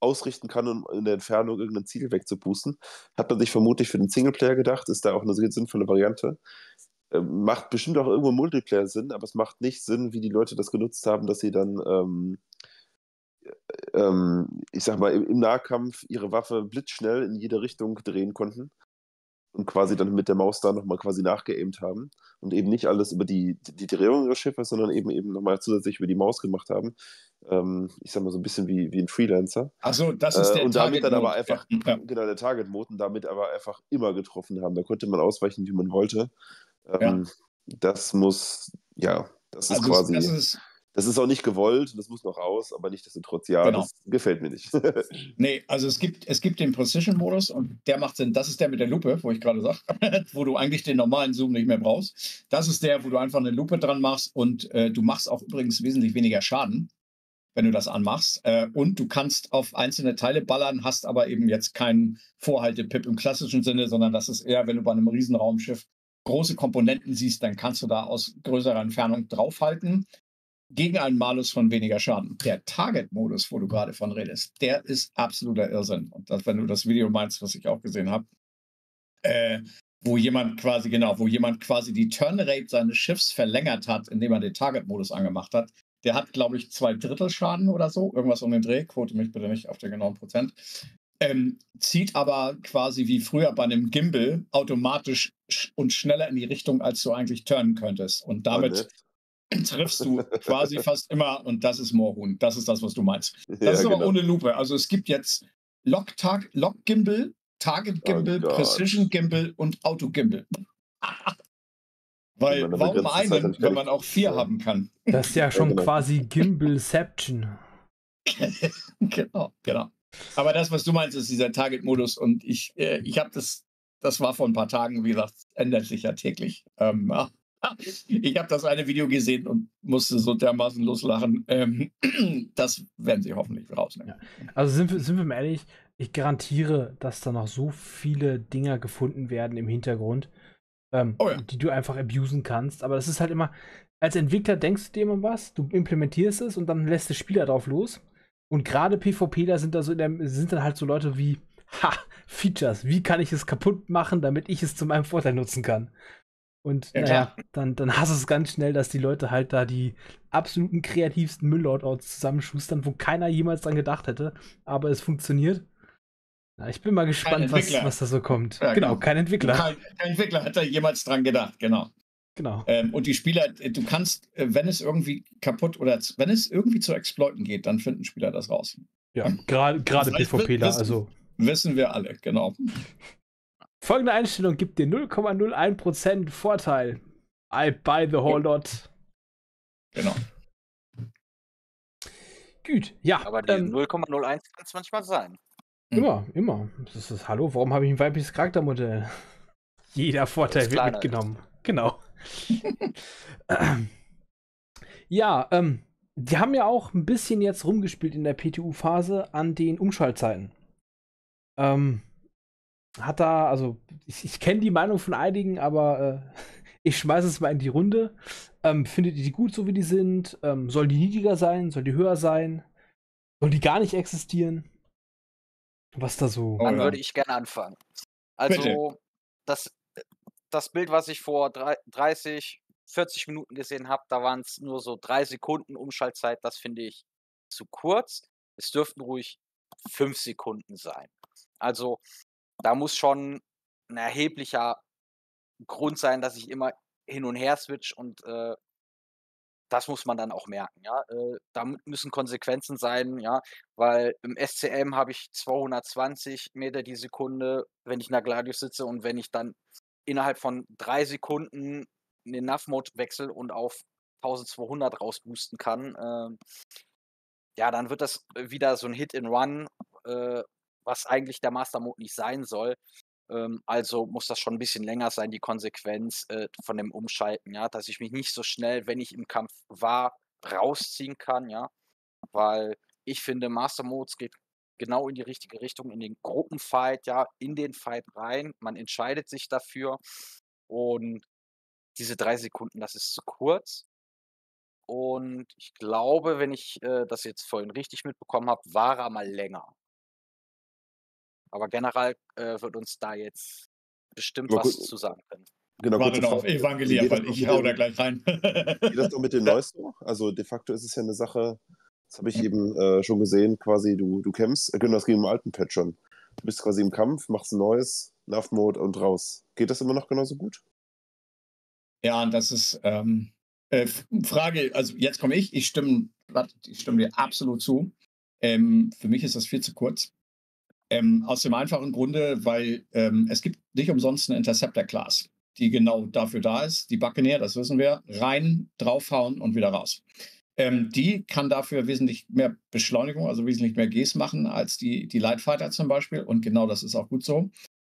ausrichten kann, um in der Entfernung irgendein Ziel wegzuboosten. Hat man sich vermutlich für den Singleplayer gedacht, ist da auch eine sehr sinnvolle Variante. Ähm, macht bestimmt auch irgendwo Multiplayer Sinn, aber es macht nicht Sinn, wie die Leute das genutzt haben, dass sie dann, ähm, ähm, ich sag mal, im, im Nahkampf ihre Waffe blitzschnell in jede Richtung drehen konnten und quasi dann mit der Maus da nochmal quasi nachgeaimt haben und eben nicht alles über die, die Drehung ihres Schiffes, sondern eben eben nochmal zusätzlich über die Maus gemacht haben. Ähm, ich sag mal so ein bisschen wie, wie ein Freelancer. Achso, das ist Äh, der und damit dann aber einfach, Ja. genau, der Target-Mode und damit aber einfach immer getroffen haben. Da konnte man ausweichen, wie man wollte. Ähm, Das muss, ja, das ist Also quasi, das das ist, ist, auch nicht gewollt, das muss noch raus, aber nichtsdestotrotz, ja, Genau. das gefällt mir nicht. nee, also es gibt, es gibt den Precision-Modus und der macht Sinn. Das ist der mit der Lupe, wo ich gerade sage, wo du eigentlich den normalen Zoom nicht mehr brauchst. Das ist der, wo du einfach eine Lupe dran machst und äh, du machst auch übrigens wesentlich weniger Schaden, wenn du das anmachst. Äh, und du kannst auf einzelne Teile ballern, hast aber eben jetzt keinen Vorhaltepip im klassischen Sinne, sondern das ist eher, wenn du bei einem Riesenraumschiff große Komponenten siehst, dann kannst du da aus größerer Entfernung draufhalten gegen einen Malus von weniger Schaden. Der Target-Modus, wo du gerade von redest, der ist absoluter Irrsinn. Und das, wenn du das Video meinst, was ich auch gesehen habe, äh, wo jemand quasi, genau, wo jemand quasi die Turnrate seines Schiffs verlängert hat, indem er den Target-Modus angemacht hat, der hat, glaube ich, zwei Drittel Schaden oder so, irgendwas um den Dreh, quote mich bitte nicht auf den genauen Prozent. Ähm, zieht aber quasi wie früher bei einem Gimbal automatisch sch und schneller in die Richtung, als du eigentlich turnen könntest. Und damit nett. triffst du quasi fast immer und das ist Moorhuhn. Das ist das, was du meinst. Das ja, ist aber genau. ohne Lupe. Also es gibt jetzt Lock, Tag, Lock Gimbal, Target Gimbal, Oh. Precision Gimbal und Auto Gimbal. Weil warum einen, wenn man auch vier Ja. haben kann? Das ist ja schon genau. quasi Gimbalception. genau, genau. Aber das, was du meinst, ist dieser Target-Modus und ich, äh, ich habe das, das war vor ein paar Tagen, wie gesagt, ändert sich ja täglich. Ähm, ich habe das eine Video gesehen und musste so dermaßen loslachen. Ähm, das werden sie hoffentlich rausnehmen. Also sind wir, sind wir mal ehrlich, ich garantiere, dass da noch so viele Dinger gefunden werden im Hintergrund, ähm, Oh ja. die du einfach abusen kannst. Aber das ist halt immer, als Entwickler denkst du dir immer was, du implementierst es und dann lässt der Spieler drauf los. Und gerade PvPler sind da so in der, sind dann halt so Leute wie, ha, Features, wie kann ich es kaputt machen, damit ich es zu meinem Vorteil nutzen kann. Und Ja, naja, dann, dann hast du es ganz schnell, dass die Leute halt da die absoluten kreativsten Müllloadouts zusammenschustern, wo keiner jemals dran gedacht hätte, aber es funktioniert. Na, ich bin mal gespannt, was, was da so kommt. Ja, genau, genau. kein Entwickler. Kein, kein Entwickler hat da jemals dran gedacht, genau. Genau. Ähm, und die Spieler, äh, du kannst, äh, wenn es irgendwie kaputt oder wenn es irgendwie zu exploiten geht, dann finden Spieler das raus. Ja, gerade gerade PvPler, wissen- also. Wissen wir alle, genau. Folgende Einstellung gibt dir 0,01% Vorteil. I buy the whole lot. Genau. Gut, ja. Aber die ähm, 0,01 kann es manchmal sein. immer, immer. Das ist, hallo, warum habe ich ein weibliches Charaktermodell? Jeder Vorteil wird mitgenommen. Genau. Ja, ähm, die haben ja auch ein bisschen jetzt rumgespielt in der PTU-Phase an den Umschaltzeiten. Ähm, hat da, also, ich, ich kenne die Meinung von einigen, aber äh, ich schmeiße es mal in die Runde. Ähm, findet ihr die gut, so wie die sind? Ähm, soll die niedriger sein? Soll die höher sein? Soll die gar nicht existieren? Was da so. Oh Dann würde ich gerne anfangen. Also, das, das Bild, was ich vor drei- 30, 40 Minuten gesehen habe, da waren es nur so drei Sekunden Umschaltzeit. Das finde ich zu kurz. Es dürften ruhig fünf Sekunden sein. Also, da muss schon ein erheblicher Grund sein, dass ich immer hin und her switch und äh, das muss man dann auch merken, ja. Äh, da mü- müssen Konsequenzen sein, ja, weil im SCM habe ich 220 Meter die Sekunde, wenn ich in der Gladius sitze und wenn ich dann innerhalb von drei Sekunden in den Nav-Mode wechsle und auf 1200 rausboosten kann, ähm, ja, dann wird das wieder so ein Hit-and-Run, äh, was eigentlich der Master-Mode nicht sein soll. Ähm, also muss das schon ein bisschen länger sein, die Konsequenz äh, von dem Umschalten, ja, dass ich mich nicht so schnell, wenn ich im Kampf war, rausziehen kann, ja. Weil ich finde, Master Modes geht genau in die richtige Richtung, in den Gruppenfight, ja, in den Fight rein. Man entscheidet sich dafür. Und diese drei Sekunden, das ist zu kurz. und ich glaube, wenn ich äh, das jetzt vorhin richtig mitbekommen habe, war er mal länger. Aber generell äh, wird uns da jetzt bestimmt was zu sagen können. Genau, Warte noch auf. Evangelia, geht weil ich hau dem- da gleich rein. Wie das doch mit den Noise so? Also de facto ist es ja eine Sache, das habe ich eben äh, schon gesehen, quasi du, du kämpfst, äh, genau, das ging im alten Patch schon. Du bist quasi im Kampf, machst ein neues, Love Mode und raus. Geht das immer noch genauso gut? Ja, das ist ähm, äh, Frage, also jetzt komme ich, ich stimme, ich stimme dir absolut zu. Ähm, für mich ist das viel zu kurz. Ähm, aus dem einfachen Grunde, weil ähm, es gibt nicht umsonst eine Interceptor-Class, die genau dafür da ist. Die Buccaneer, das wissen wir, rein, draufhauen und wieder raus. Ähm, die kann dafür wesentlich mehr Beschleunigung, also wesentlich mehr Gs machen als die, die Lightfighter zum Beispiel. Und genau das ist auch gut so.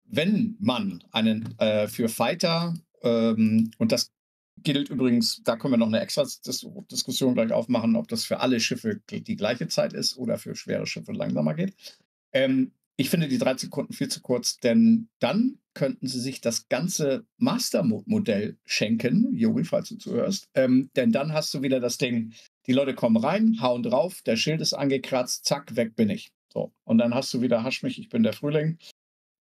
Wenn man einen äh, für Fighter, ähm, und das gilt übrigens, da können wir noch eine extra Dis Diskussion gleich aufmachen, ob das für alle Schiffe die die gleiche Zeit ist oder für schwere Schiffe langsamer geht. Ähm, ich finde die drei Sekunden viel zu kurz, denn dann könnten sie sich das ganze Master-Modell schenken, Jogi, falls du zuhörst. Ähm, denn dann hast du wieder das Ding, die Leute kommen rein, hauen drauf, der Schild ist angekratzt, zack, weg bin ich. So. Und dann hast du wieder, hasch mich, ich bin der Frühling.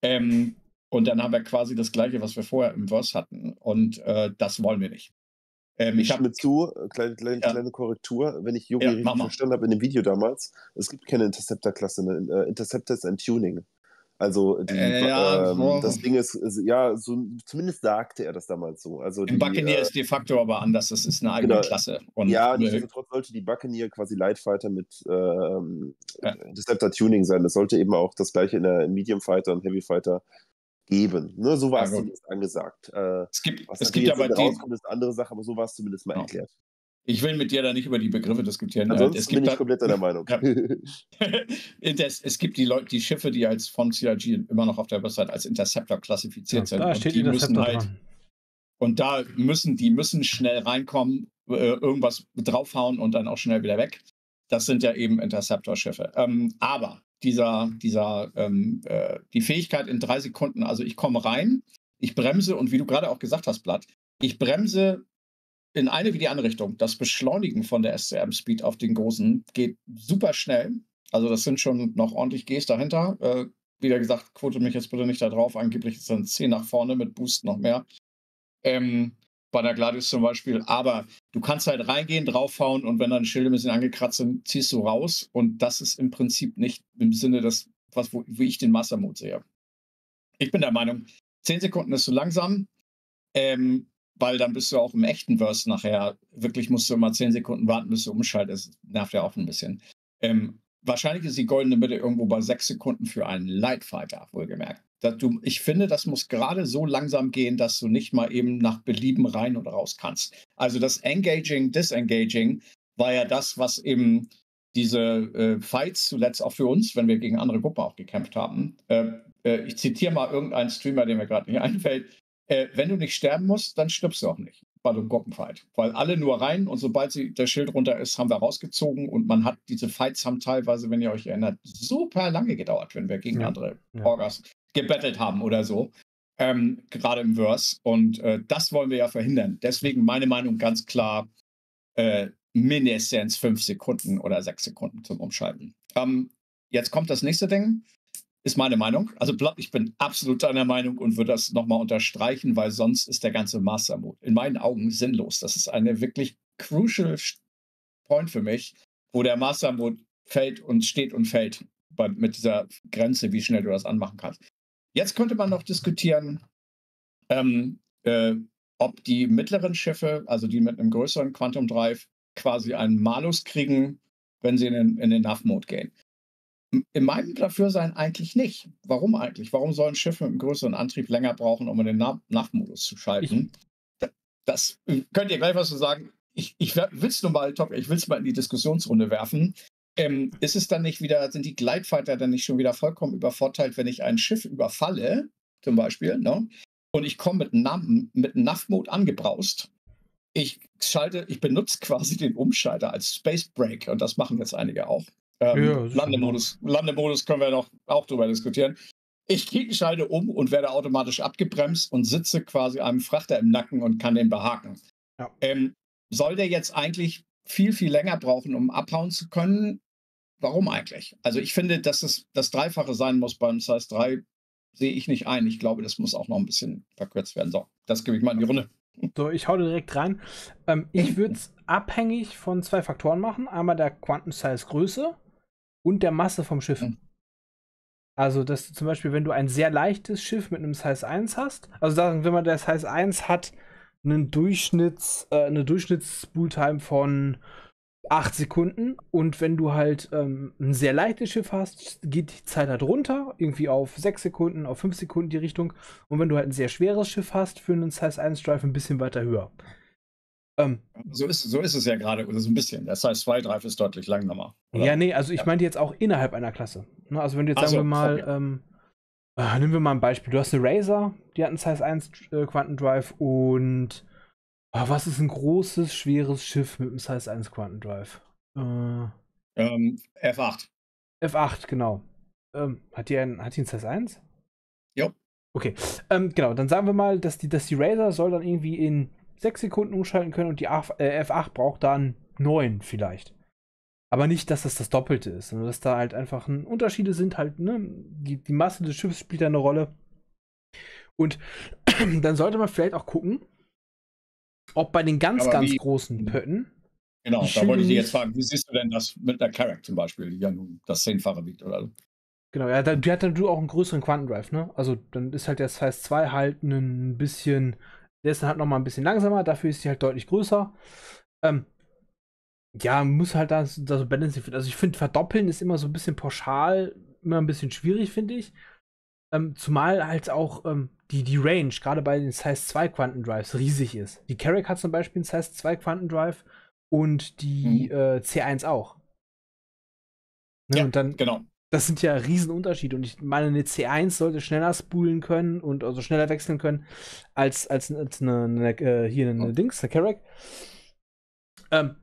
Ähm, und dann haben wir quasi das Gleiche, was wir vorher im Verse hatten. Und äh, das wollen wir nicht. Ähm, Ich stimme zu, äh, kleine, kleine, Ja. kleine Korrektur, wenn ich Yogi Ja, richtig verstanden habe in dem Video damals, es gibt keine Interceptor-Klasse, ne? äh, Interceptor ist ein Tuning. Also die, Äh, ja, ähm, so. das Ding ist, ist, ja, so, zumindest sagte er das damals so. Also die, Buccaneer äh, ist de facto aber anders, das ist eine eigene Genau. Klasse. Und, ja, nichtsdestotrotz sollte die Buccaneer quasi Lightfighter mit ähm, Ja. Interceptor Tuning sein. Das sollte eben auch das gleiche in der Medium Fighter und Heavy Fighter geben. Ne? So war es zumindest angesagt. Äh, es gibt, was es gibt aber die, ist eine andere Sache, aber so war es zumindest mal erklärt. Ich will mit dir da nicht über die Begriffe diskutieren. Äh, Ansonsten es bin gibt ich da- komplett deiner Meinung. Ja. es, es gibt die Leute, die Schiffe, die als von CIG immer noch auf der Website als Interceptor klassifiziert sind. da und steht die müssen Interceptor halt, dran. Und da müssen die müssen schnell reinkommen, äh, irgendwas draufhauen und dann auch schnell wieder weg. Das sind ja eben Interceptor-Schiffe. Ähm, aber dieser, dieser, ähm, äh, die Fähigkeit in drei Sekunden, also ich komme rein, ich bremse und wie du gerade auch gesagt hast, Blatt, ich bremse in eine wie die andere Richtung. Das Beschleunigen von der SCM-Speed auf den großen geht super schnell. Also das sind schon noch ordentlich Gs dahinter. Äh, wieder gesagt, quote mich jetzt bitte nicht da drauf. Angeblich ist dann 10 nach vorne mit Boost noch mehr. Ähm, bei der Gladius zum Beispiel. Aber du kannst halt reingehen, draufhauen und wenn deine Schilde ein bisschen angekratzt sind, ziehst du raus. Und das ist im Prinzip nicht im Sinne des, was, wo, wie ich den Master Mode sehe. Ich bin der Meinung, 10 Sekunden ist zu langsam, ähm, weil dann bist du auch im echten Verse nachher. Wirklich musst du immer 10 Sekunden warten, bis du umschaltest. Nervt ja auch ein bisschen. Ähm, wahrscheinlich ist die goldene Mitte irgendwo bei 6 Sekunden für einen Lightfighter, wohlgemerkt. Du, ich finde, das muss gerade so langsam gehen, dass du nicht mal eben nach Belieben rein oder raus kannst. Also das Engaging, Disengaging war ja das, was eben diese äh, Fights zuletzt auch für uns, wenn wir gegen andere Gruppen auch gekämpft haben. Äh, äh, ich zitiere mal irgendeinen Streamer, der mir gerade nicht einfällt. Äh, wenn du nicht sterben musst, dann stirbst du auch nicht bei einem Gruppenfight. Weil alle nur rein und sobald sie, der Schild runter ist, haben wir rausgezogen und man hat, diese Fights haben teilweise, wenn ihr euch erinnert, super lange gedauert, wenn wir gegen Ja. andere Ja. Orgas gebettelt haben oder so. Ähm, gerade im Verse. Und äh, das wollen wir ja verhindern. Deswegen meine Meinung ganz klar, äh, mindestens fünf Sekunden oder sechs Sekunden zum Umschalten. Ähm, jetzt kommt das nächste Ding. Ist meine Meinung. Also Block, ich bin absolut deiner Meinung und würde das nochmal unterstreichen, weil sonst ist der ganze Master Mode in meinen Augen sinnlos. Das ist eine wirklich crucial Point für mich, wo der Master Mode fällt und steht und fällt bei, mit dieser Grenze, wie schnell du das anmachen kannst. Jetzt könnte man noch diskutieren, ähm, äh, ob die mittleren Schiffe, also die mit einem größeren Quantum Drive, quasi einen Malus kriegen, wenn sie in den, in den NAV-Mode gehen. In meinem Dafürsein eigentlich nicht. Warum eigentlich? Warum sollen Schiffe mit einem größeren Antrieb länger brauchen, um in den NAV-Modus zu schalten? Da- Das äh, könnt ihr gleich was zu sagen. Ich, ich will es nur mal, Top, ich will es mal in die Diskussionsrunde werfen. Ähm, ist es dann nicht wieder, sind die Gleitfighter dann nicht schon wieder vollkommen übervorteilt, wenn ich ein Schiff überfalle, zum Beispiel, ne? und ich komme mit, Nam- mit NAV-Mode angebraust. Ich schalte, ich benutze quasi den Umschalter als Space Break und das machen jetzt einige auch. Ähm, Ja, Landemodus, Landemodus können wir noch auch drüber diskutieren. Ich schalte um und werde automatisch abgebremst und sitze quasi einem Frachter im Nacken und kann den behaken. Ja. Ähm, soll der jetzt eigentlich viel, viel länger brauchen, um abhauen zu können. Warum eigentlich? Also ich finde, dass es das Dreifache sein muss beim Size 3, sehe ich nicht ein. Ich glaube, das muss auch noch ein bisschen verkürzt werden. So, das gebe ich mal in die Runde. So, ich hau direkt rein. Ähm, ich würde es abhängig von zwei Faktoren machen. Einmal der Quanten-Size-Größe und der Masse vom Schiff. Mhm. Also, dass zum Beispiel, wenn du ein sehr leichtes Schiff mit einem Size 1 hast, also sagen wir mal, der Size 1 hat einen Durchschnitts, äh, eine Durchschnitts-Spooltime von 8 Sekunden und wenn du halt ähm, ein sehr leichtes Schiff hast, geht die Zeit halt runter, irgendwie auf 6 Sekunden, auf 5 Sekunden die Richtung. Und wenn du halt ein sehr schweres Schiff hast, für einen Size 1 Drive ein bisschen weiter höher. Ähm, so, ist, so ist es ja gerade, oder so ein bisschen. Der Size 2 Drive ist deutlich langsamer. Oder? Ja, nee, also ich ja. meinte jetzt auch innerhalb einer Klasse. Ne, also wenn du jetzt, sagen so, wir mal, okay. ähm, äh, nehmen wir mal ein Beispiel. Du hast eine Razer, die hat einen Size 1 äh, Quantendrive und Oh, was ist ein großes, schweres Schiff mit einem Size 1 Quantendrive? Äh, ähm, F8. F8, genau. Ähm, hat, die ein, hat die einen Size 1? Ja. Okay, ähm, genau, dann sagen wir mal, dass die, dass die Razer soll dann irgendwie in 6 Sekunden umschalten können und die äh, F8 braucht dann 9 vielleicht. Aber nicht, dass das das Doppelte ist, sondern dass da halt einfach ein, Unterschiede sind, halt, ne? Die, die Masse des Schiffes spielt da eine Rolle. Und dann sollte man vielleicht auch gucken, ob bei den ganz, Aber ganz wie, großen Pötten. Genau, da wollte ich dich jetzt fragen, wie siehst du denn das mit der Carrack zum Beispiel, die ja nun das Zehnfache wiegt, oder? Genau, ja, die hat dann du auch einen größeren Quantendrive, ne? Also dann ist halt der Size 2 halt ein bisschen, der ist dann halt nochmal ein bisschen langsamer, dafür ist die halt deutlich größer. Ähm, ja, muss halt da, da so balancen. Also ich finde, verdoppeln ist immer so ein bisschen pauschal, immer ein bisschen schwierig, finde ich. Ähm, zumal halt auch ähm, die, die Range, gerade bei den Size 2 Quantendrives, riesig ist. Die Carrack hat zum Beispiel einen Size 2 Quantendrive und die mhm. äh, C1 auch. Ne, ja, und dann, genau. Das sind ja Riesenunterschiede. Und ich meine, eine C1 sollte schneller spulen können und also schneller wechseln können als, als, als eine, eine, äh, hier eine, eine Dings, eine Carrack. Ähm,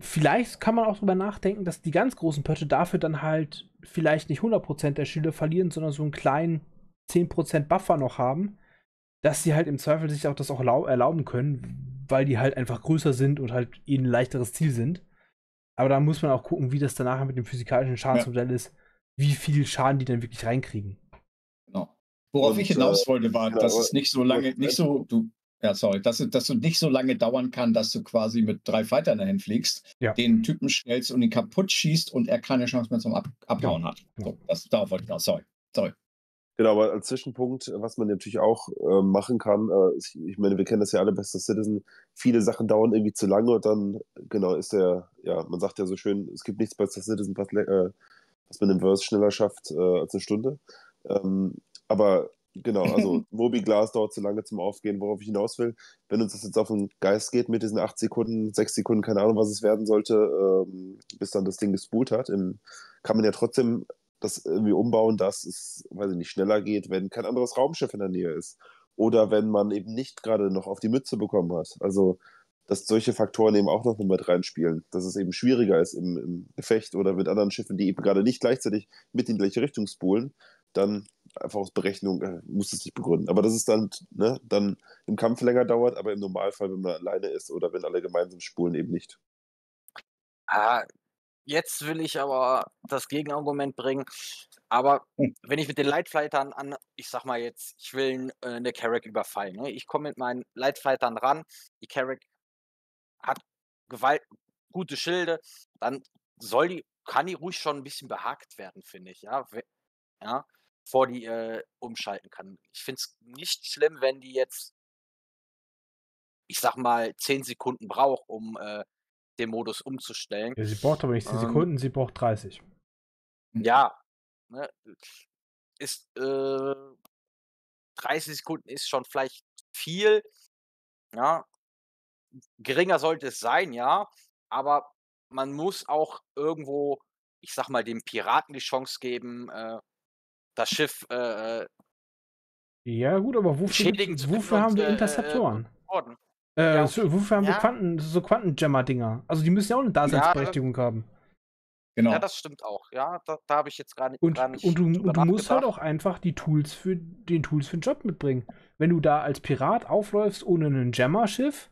vielleicht kann man auch drüber nachdenken, dass die ganz großen Pötte dafür dann halt vielleicht nicht 100% der Schilde verlieren, sondern so einen kleinen 10% Buffer noch haben, dass sie halt im Zweifel sich auch das auch erlauben können, weil die halt einfach größer sind und halt ihnen ein leichteres Ziel sind. Aber da muss man auch gucken, wie das danach mit dem physikalischen Schadensmodell ja. ist, wie viel Schaden die dann wirklich reinkriegen. Genau. Worauf und, ich hinaus äh, wollte, war, ja, dass es nicht so lange, nicht so, du, ja, sorry, dass, dass du nicht so lange dauern kann, dass du quasi mit drei Fightern dahin fliegst, ja. den Typen schnellst und ihn kaputt schießt und er keine Chance mehr zum Ab Abhauen hat. So, das, darauf wollte ich noch, sorry. Sorry. Genau, aber als Zwischenpunkt, was man natürlich auch äh, machen kann, äh, ich, ich, meine, wir kennen das ja alle, Bester Citizen, viele Sachen dauern irgendwie zu lange und dann, genau, ist der, ja, man sagt ja so schön, es gibt nichts bei Bester Citizen, was, äh, was man im Verse schneller schafft äh, als eine Stunde. Ähm, aber genau, also Moby Glass dauert zu lange zum Aufgehen, worauf ich hinaus will. Wenn uns das jetzt auf den Geist geht mit diesen acht Sekunden, sechs Sekunden, keine Ahnung, was es werden sollte, ähm, bis dann das Ding gespult hat, im, kann man ja trotzdem das irgendwie umbauen, dass es, weiß ich nicht, schneller geht, wenn kein anderes Raumschiff in der Nähe ist. Oder wenn man eben nicht gerade noch auf die Mütze bekommen hat. Also, dass solche Faktoren eben auch noch mit reinspielen. Dass es eben schwieriger ist im, im Gefecht oder mit anderen Schiffen, die eben gerade nicht gleichzeitig mit in die gleiche Richtung spulen, dann einfach aus Berechnung äh, muss es sich begründen. Aber dass es dann, ne, dann im Kampf länger dauert, aber im Normalfall, wenn man alleine ist oder wenn alle gemeinsam spulen, eben nicht. Ah, Jetzt will ich aber das Gegenargument bringen. Aber hm. wenn ich mit den Lightfightern an, ich sag mal jetzt, ich will äh, eine Carrack überfallen. Ne? Ich komme mit meinen Lightfightern ran. Die Carrack hat Gewalt, gute Schilde. Dann soll die, kann die ruhig schon ein bisschen behagt werden, finde ich. Ja, ja, bevor die äh, umschalten kann. Ich finde es nicht schlimm, wenn die jetzt, ich sag mal, 10 Sekunden braucht, um äh, den Modus umzustellen. Ja, sie braucht aber nicht 10 ähm, Sekunden, sie braucht 30. Ja, ne, ist äh, 30 Sekunden ist schon vielleicht viel. Ja, geringer sollte es sein, ja, aber man muss auch irgendwo, ich sag mal, dem Piraten die Chance geben, äh, das Schiff äh, äh ja, gut, aber wofür, wofür haben wir äh, äh, Interceptoren? Äh, äh, ja, so, wofür haben ja. wir Quanten, so Quantenjammer-Dinger? Also die müssen ja auch eine Daseinsberechtigung ja, haben. Genau. Ja, das stimmt auch. Ja, da, da habe ich jetzt gar nicht. Und, gar nicht und du, und du musst halt auch einfach die Tools für den Tools für den Job mitbringen. Wenn du da als Pirat aufläufst ohne ein Jammer-Schiff,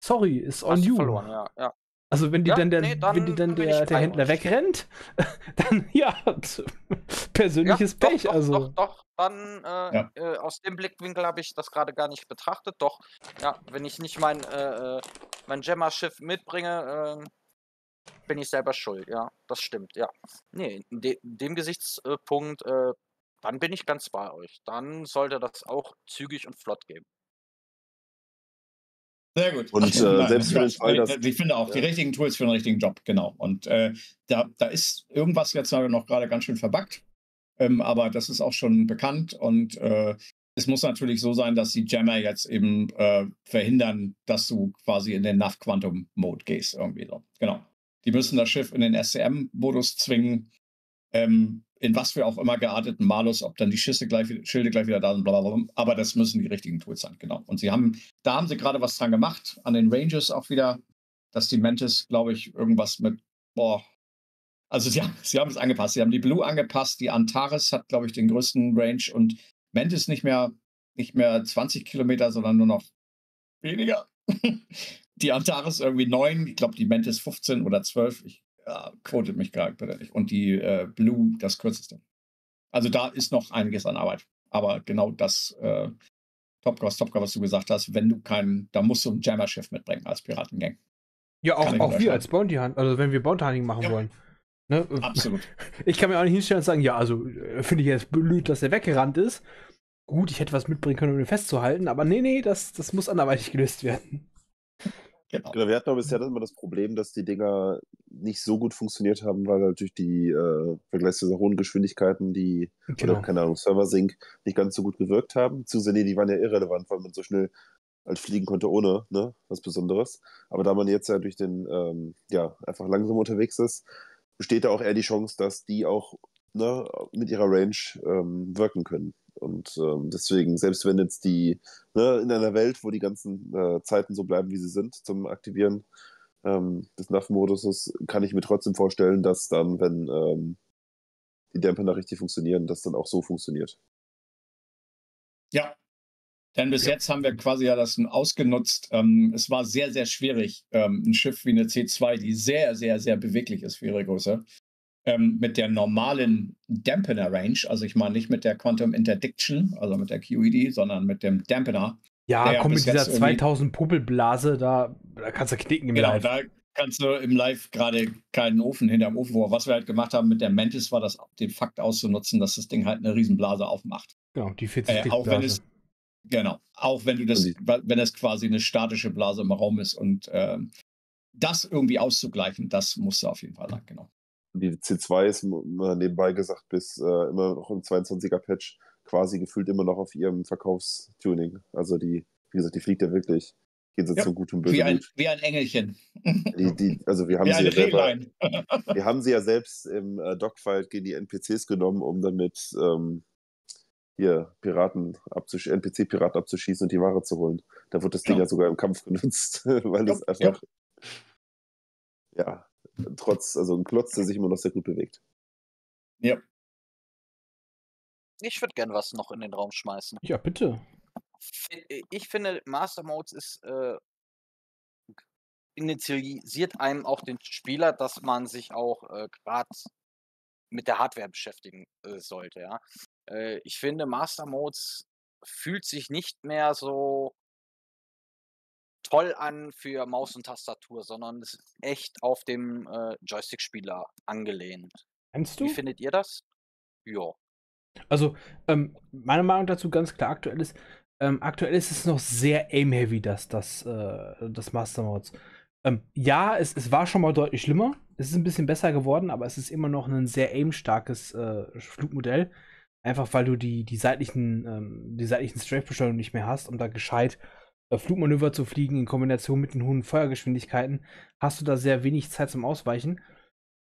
sorry, ist on you. Verloren, ja, ja. Also wenn die Ja, dann der, nee, dann wenn die dann der, der Händler euch. wegrennt, dann ja, persönliches doch, Pech. Doch, also doch, doch. Dann äh, Ja. äh, aus dem Blickwinkel habe ich das gerade gar nicht betrachtet. Doch, ja, wenn ich nicht mein, äh, äh, mein Gemma-Schiff mitbringe, äh, bin ich selber schuld. Ja, das stimmt. Ja, nee, in, de in dem Gesichtspunkt, äh, dann bin ich ganz bei euch. Dann sollte das auch zügig und flott gehen. Sehr gut. Und, äh, nein, selbst für den ich- Fall, dass- Ich finde auch, die Ja. richtigen Tools für den richtigen Job, genau. Und äh, da, da ist irgendwas jetzt noch gerade ganz schön verbuggt. Ähm, aber das ist auch schon bekannt. Und äh, es muss natürlich so sein, dass die Jammer jetzt eben äh, verhindern, dass du quasi in den NAV Quantum Mode gehst. Irgendwie so. Genau. Die müssen das Schiff in den SCM-Modus zwingen. Ähm, in was für auch immer gearteten Malus, ob dann die Schüsse gleich, Schilde gleich wieder da sind, blablabla. Aber das müssen die richtigen Tools sein, genau. Und sie haben, da haben sie gerade was dran gemacht, an den Ranges auch wieder, dass die Mantis, glaube ich, irgendwas mit, boah, also sie, haben- sie haben es angepasst. Sie haben die Blue angepasst, die Antares hat, glaube ich, den größten Range und Mantis nicht mehr, nicht mehr 20 Kilometer, sondern nur noch weniger. die Antares irgendwie 9, ich glaube, die Mantis 15 oder 12. Ich ja, quotet mich gerade bitte nicht. Und die äh, Blue das kürzeste. Also da ist noch einiges an Arbeit. Aber genau das äh, Topcover, Topcover, was du gesagt hast, wenn du keinen, da musst du ein Jammer-Schiff mitbringen als Piratengang. ja, auch, auch wir als Bounty Hunt, also wenn wir Bounty Hunting machen Ja. wollen. Ne? Absolut. Ich kann mir auch nicht hinstellen und sagen, ja, also äh, finde ich jetzt blöd, dass er weggerannt ist. Gut, ich hätte was mitbringen können, um ihn festzuhalten, aber nee, nee, das, das muss anderweitig gelöst werden. Genau. Genau, wir hatten aber bisher immer das Problem, dass die Dinger nicht so gut funktioniert haben, weil halt durch die äh, vergleichsweise hohen Geschwindigkeiten, die, Genau. oder keine Ahnung, Server-Sync nicht ganz so gut gewirkt haben. Beziehungsweise, nee, die waren ja irrelevant, weil man so schnell halt fliegen konnte ohne, ne, was Besonderes. Aber da man jetzt ja durch den, ähm, ja, einfach langsam unterwegs ist, besteht da auch eher die Chance, dass die auch ne, mit ihrer Range ähm, wirken können. Und ähm, deswegen, selbst wenn jetzt die ne, in einer Welt, wo die ganzen äh, Zeiten so bleiben, wie sie sind zum Aktivieren ähm, des NAV-Moduses, kann ich mir trotzdem vorstellen, dass dann, wenn ähm, die Dämpfer da richtig funktionieren, das dann auch so funktioniert. Ja. Denn bis Ja. jetzt haben wir quasi ja das ausgenutzt. Ähm, es war sehr, sehr schwierig, ähm, ein Schiff wie eine C2, die sehr, sehr, sehr beweglich ist für ihre Größe, ähm, mit der normalen Dampener-Range, also ich meine nicht mit der Quantum Interdiction, also mit der QED, sondern mit dem Dampener. Ja, komm mit dieser jetzt irgendwie- 2000 Puppelblase, da, da kannst du knicken im Genau, Live. da kannst du im Live gerade keinen Ofen hinterm Ofen vor. Was wir halt gemacht haben mit der Mantis, war das den Fakt auszunutzen, dass das Ding halt eine Riesenblase aufmacht. Genau, die 40 Äh, auch wenn es, genau, auch wenn du das, wenn es quasi eine statische Blase im Raum ist und ähm, das irgendwie auszugleichen, das musst du auf jeden Fall sein, genau. Die C2 ist nebenbei gesagt bis äh, immer noch im 22er Patch quasi gefühlt immer noch auf ihrem Verkaufstuning. Also die, wie gesagt, die fliegt ja wirklich jenseits Ja, von Gut und Wie Böse. ein, wie ein Engelchen. Die, die, also wir haben Wie sie ja selber, wir haben sie ja selbst im äh, Dogfight gegen die NPCs genommen, um damit ähm, hier Piraten abzusch NPC-Piraten abzuschießen und die Ware zu holen. Da wird das Ding ja sogar im Kampf genutzt, weil es einfach ja, trotz, also ein Klotz, der sich immer noch sehr gut bewegt. Ja, Ich würde gern was noch in den Raum schmeißen. Ja, bitte. Äh, Ich finde, Master Modes ist äh, initialisiert einem auch den Spieler, dass man sich auch äh, gerade mit der Hardware beschäftigen äh, sollte. Ja? Äh, ich finde, Master Modes fühlt sich nicht mehr so toll an für Maus und Tastatur, sondern ist echt auf dem äh, Joystick-Spieler angelehnt. Meinst du? Wie findet ihr das? Ja. Also, ähm, meine Meinung dazu ganz klar aktuell ist, ähm, aktuell ist es noch sehr aim-heavy, das, das, äh, das Master. Ähm, ja, es, es war schon mal deutlich schlimmer. Es ist ein bisschen besser geworden, aber es ist immer noch ein sehr aim-starkes äh, Flugmodell. Einfach weil du die, die seitlichen, ähm, die seitlichen Strafe-Beschleunigung nicht mehr hast, um da gescheit Flugmanöver zu fliegen in Kombination mit den hohen Feuergeschwindigkeiten, hast du da sehr wenig Zeit zum Ausweichen.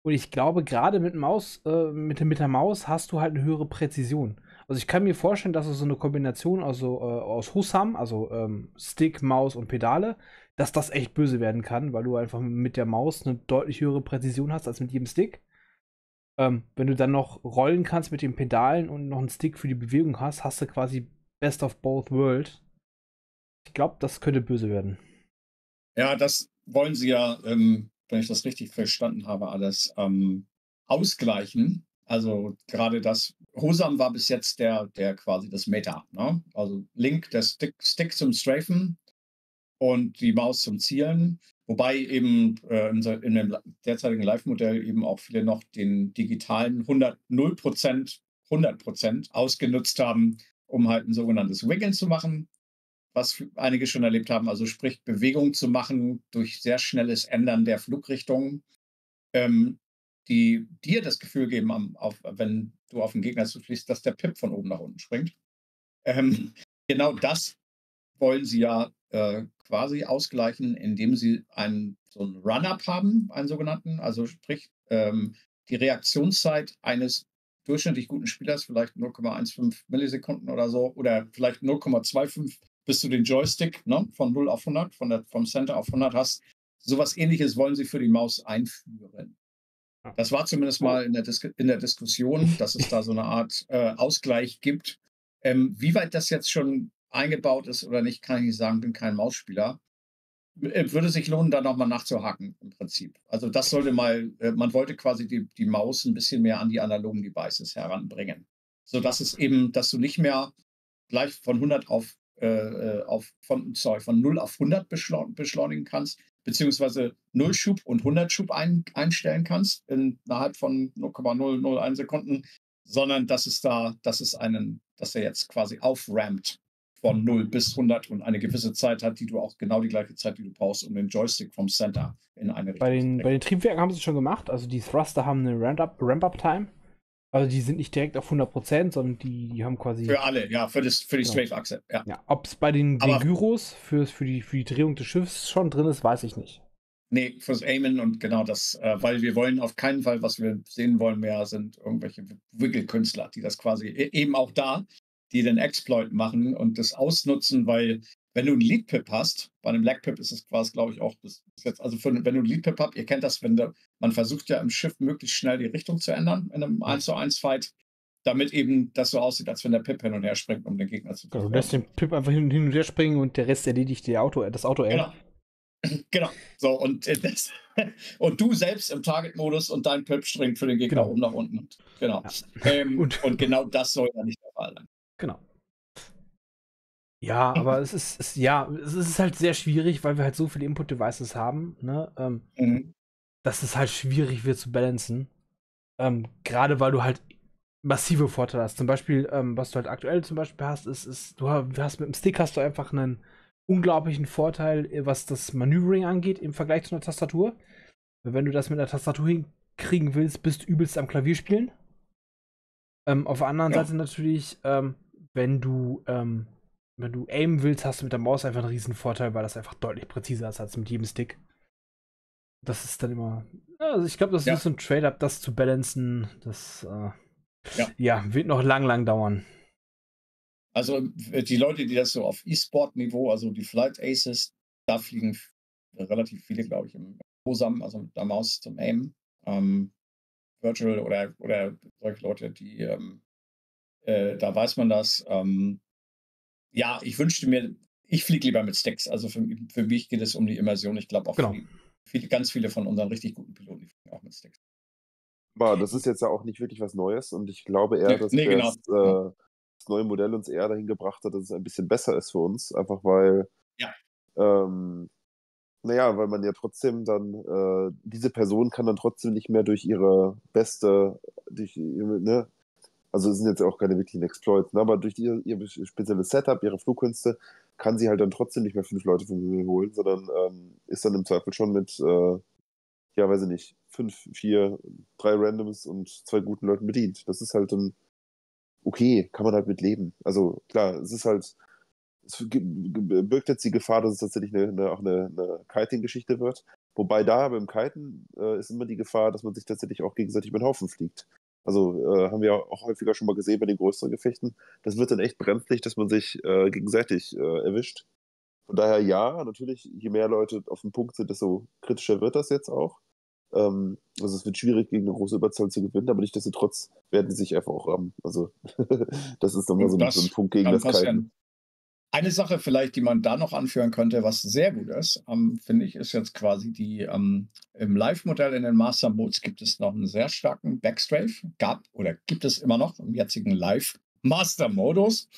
Und ich glaube, gerade mit, Maus, äh, mit, mit der Maus hast du halt eine höhere Präzision. Also ich kann mir vorstellen, dass so eine Kombination also, äh, aus Hussam, also ähm, Stick, Maus und Pedale, dass das echt böse werden kann, weil du einfach mit der Maus eine deutlich höhere Präzision hast als mit jedem Stick. Ähm, wenn du dann noch rollen kannst mit den Pedalen und noch einen Stick für die Bewegung hast, hast du quasi Best of both world. Ich glaube, das könnte böse werden. Ja, das wollen sie ja ähm, wenn ich das richtig verstanden habe, alles ähm, ausgleichen. Also gerade das, Hosam war bis jetzt der, der quasi das Meta. Ne? Also Link, der Stick, Stick zum Strafen und die Maus zum Zielen. Wobei eben äh, in, in, dem derzeitigen Live-Modell eben auch viele noch den digitalen 100, 0%, 100% ausgenutzt haben, um halt ein sogenanntes Wiggeln zu machen, was einige schon erlebt haben, also sprich Bewegung zu machen durch sehr schnelles Ändern der Flugrichtung, ähm, die dir das Gefühl geben, am, auf, wenn du auf den Gegner zufließt, dass der Pip von oben nach unten springt. Ähm, genau das wollen sie ja äh, quasi ausgleichen, indem sie einen, so einen Run-Up haben, einen sogenannten, also sprich ähm, die Reaktionszeit eines durchschnittlich guten Spielers, vielleicht 0,15 Millisekunden oder so, oder vielleicht 0,25 bis du den Joystick ne, von 0 auf 100, von der, vom Center auf 100 hast. Sowas ähnliches wollen sie für die Maus einführen. Das war zumindest mal in der, Dis in der Diskussion, dass es da so eine Art äh, Ausgleich gibt. Ähm, wie weit das jetzt schon eingebaut ist oder nicht, kann ich nicht sagen, bin kein Mausspieler. Äh, würde sich lohnen, da nochmal nachzuhaken im Prinzip. Also das sollte mal, äh, man wollte quasi die, die Maus ein bisschen mehr an die analogen Devices heranbringen. Sodass es eben, dass du nicht mehr gleich von 100 auf äh, äh, auf, von, sorry, von 0 auf 100 beschleunigen kannst, beziehungsweise 0 Schub und 100 Schub ein, einstellen kannst innerhalb von 0,001 Sekunden, sondern dass es da, dass es einen, dass er jetzt quasi auframpt von 0 bis 100 und eine gewisse Zeit hat, die du auch genau die gleiche Zeit, die du brauchst, um den Joystick vom Center in eine Richtung bei den, zu bringen. Bei den Triebwerken haben sie es schon gemacht, also die Thruster haben eine Ramp-Up-Time. Ramp also die sind nicht direkt auf 100%, sondern die, die haben quasi. Für alle, ja, für, das, für die genau. Strafe-Achse. Ja. ja Ob es bei den, den Gyros für, für, die, für die Drehung des Schiffs schon drin ist, weiß ich nicht. Nee, fürs Aimen und genau das, äh, weil wir wollen auf keinen Fall, was wir sehen wollen mehr, sind irgendwelche Wiggle-Künstler, die das quasi e-, eben auch da, die den Exploit machen und das ausnutzen, weil wenn du einen Lead-Pip hast, bei einem Lag-Pip ist es quasi, glaube ich, auch bis jetzt, also für, wenn du einen Lead-Pip habt, ihr kennt das, wenn der, man versucht ja im Schiff möglichst schnell die Richtung zu ändern in einem 1 zu 1 Fight, damit eben das so aussieht, als wenn der Pip hin und her springt, um den Gegner zu genau, Du lässt den Pip einfach hin und her springen und der Rest erledigt die Auto, das Auto Genau. genau. So, und, äh, das, und du selbst im Target-Modus und dein Pip springt für den Gegner genau. oben nach unten. Genau. Ja. Ähm, und, und genau das soll ja nicht der Fall sein. Genau. Ja, aber es ist, es, ja, es ist halt sehr schwierig, weil wir halt so viele Input-Devices haben, ne? Ähm, mhm. Dass es halt schwierig wird zu balancen. Ähm, Gerade weil du halt massive Vorteile hast. Zum Beispiel, ähm, was du halt aktuell zum Beispiel hast, ist, ist, du hast mit dem Stick hast du einfach einen unglaublichen Vorteil, äh, was das Maneuvering angeht, im Vergleich zu einer Tastatur. Wenn du das mit einer Tastatur hinkriegen willst, bist du übelst am Klavier spielen. Ähm, auf der anderen ja. Seite natürlich, ähm, wenn du ähm, wenn du aimen willst, hast du mit der Maus einfach einen riesen Vorteil, weil das einfach deutlich präziser ist als mit jedem Stick. Das ist dann immer. Also ich glaube, das ja. ist so ein Trade-up, das zu balancen. Das äh, ja. ja. wird noch lang, lang dauern. Also die Leute, die das so auf E-Sport-Niveau, also die Flight Aces, da fliegen relativ viele, glaube ich, im POSAM, also mit der Maus zum Aim. Ähm, Virtual oder, oder solche Leute, die ähm, äh, da weiß man das. Ähm, ja, ich wünschte mir, ich fliege lieber mit Sticks. Also für, für, mich geht es um die Immersion. Ich glaube auch genau. Viele, ganz viele von unseren richtig guten Piloten die fliegen auch mit Sticks. Aber das ist jetzt ja auch nicht wirklich was Neues und ich glaube eher, dass nee, genau. das, äh, das, neue Modell uns eher dahin gebracht hat, dass es ein bisschen besser ist für uns. Einfach weil, ja. ähm, naja, weil man ja trotzdem dann, äh, diese Person kann dann trotzdem nicht mehr durch ihre beste, durch, ne, also es sind jetzt auch keine wirklichen Exploits, ne? aber durch ihr, ihr spezielles Setup, ihre Flugkünste, kann sie halt dann trotzdem nicht mehr fünf Leute vom Himmel holen, sondern ähm, ist dann im Zweifel schon mit, äh, ja, weiß ich nicht, fünf, vier, drei Randoms und zwei guten Leuten bedient. Das ist halt dann okay, kann man halt mit leben. Also klar, es ist halt, es birgt jetzt die Gefahr, dass es tatsächlich eine, eine auch eine, eine Kiting-Geschichte wird. Wobei da beim Kiten äh, ist immer die Gefahr, dass man sich tatsächlich auch gegenseitig über den Haufen fliegt. Also äh, haben wir auch häufiger schon mal gesehen bei den größeren Gefechten. Das wird dann echt brenzlig, dass man sich äh, gegenseitig äh, erwischt. Von daher ja, natürlich, je mehr Leute auf dem Punkt sind, desto kritischer wird das jetzt auch. Ähm, also es wird schwierig, gegen eine große Überzahl zu gewinnen, aber nichtsdestotrotz werden die sich einfach auch rammen. Also das ist dann mal so, so, ein Punkt gegen das Kalten. Eine Sache vielleicht, die man da noch anführen könnte, was sehr gut ist, ähm, finde ich, ist jetzt quasi die, ähm, im Live-Modell in den Master Modes gibt es noch einen sehr starken Backstrafe. Gab oder gibt es immer noch im jetzigen Live-Master-Modus.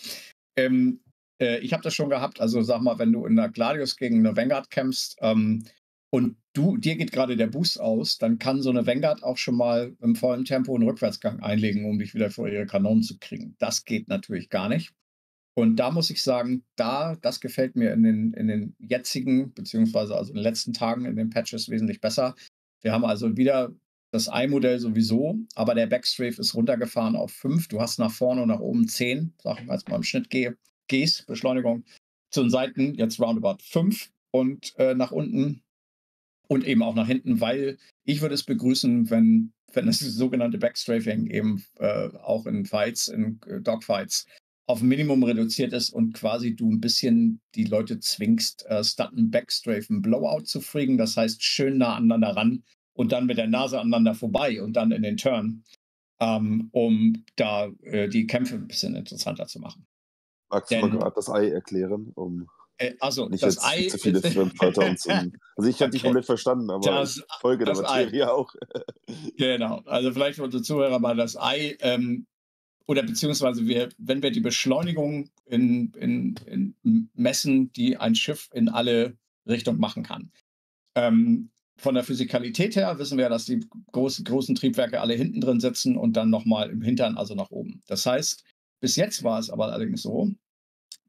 Ähm, äh, ich habe das schon gehabt, also sag mal, wenn du in der Gladius gegen eine Vanguard kämpfst ähm, und du, dir geht gerade der Boost aus, dann kann so eine Vanguard auch schon mal im vollen Tempo einen Rückwärtsgang einlegen, um dich wieder vor ihre Kanonen zu kriegen. Das geht natürlich gar nicht. Und da muss ich sagen, da, das gefällt mir in den, in den jetzigen, beziehungsweise also in den letzten Tagen in den Patches wesentlich besser. Wir haben also wieder das i-Modell sowieso, aber der Backstrafe ist runtergefahren auf 5. Du hast nach vorne und nach oben 10, sag ich mal, als mal im Schnitt gehe, Gs, Beschleunigung, zu den Seiten jetzt roundabout 5 und äh, nach unten und eben auch nach hinten, weil ich würde es begrüßen, wenn, wenn das sogenannte Backstrafing eben äh, auch in Fights, in äh, Dogfights auf Minimum reduziert ist und quasi du ein bisschen die Leute zwingst, äh, Stutten, Backstrafen, Blowout zu fliegen. Das heißt, schön nah aneinander ran und dann mit der Nase aneinander vorbei und dann in den Turn, ähm, um da äh, die Kämpfe ein bisschen interessanter zu machen. Magst du mal gerade das Ei erklären, um äh, also nicht das jetzt Ei zu viele Fremdwörter und zum, Also ich habe dich komplett verstanden, aber Das- folge der das Ei. Materie auch. Genau, also vielleicht für unsere Zuhörer mal das Ei ähm, oder beziehungsweise wir, wenn wir die Beschleunigung in, in, in messen, die ein Schiff in alle Richtungen machen kann. Ähm, von der Physikalität her wissen wir, dass die großen, großen Triebwerke alle hinten drin sitzen und dann nochmal im Hintern, also nach oben. Das heißt, bis jetzt war es aber allerdings so,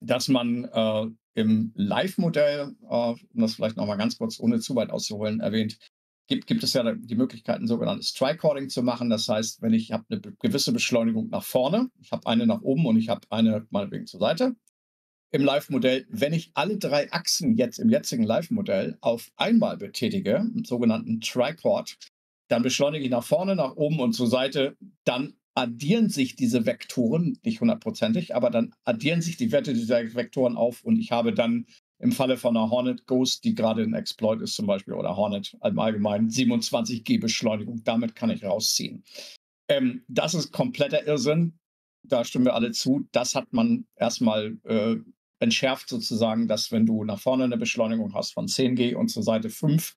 dass man äh, im Live-Modell, äh, um das vielleicht nochmal ganz kurz ohne zu weit auszuholen, erwähnt, gibt, gibt es ja die Möglichkeit, ein sogenanntes Tricording zu machen. Das heißt, wenn ich habe eine gewisse Beschleunigung nach vorne, ich habe eine nach oben und ich habe eine meinetwegen zur Seite. Im Live-Modell, wenn ich alle drei Achsen jetzt im jetzigen Live-Modell auf einmal betätige, im sogenannten Tricord, dann beschleunige ich nach vorne, nach oben und zur Seite, dann addieren sich diese Vektoren, nicht hundertprozentig, aber dann addieren sich die Werte dieser Vektoren auf und ich habe dann im Falle von einer Hornet Ghost, die gerade ein Exploit ist zum Beispiel, oder Hornet im Allgemeinen, 27G Beschleunigung. Damit kann ich rausziehen. Ähm, das ist kompletter Irrsinn. Da stimmen wir alle zu. Das hat man erstmal äh, entschärft sozusagen, dass wenn du nach vorne eine Beschleunigung hast von 10G und zur Seite 5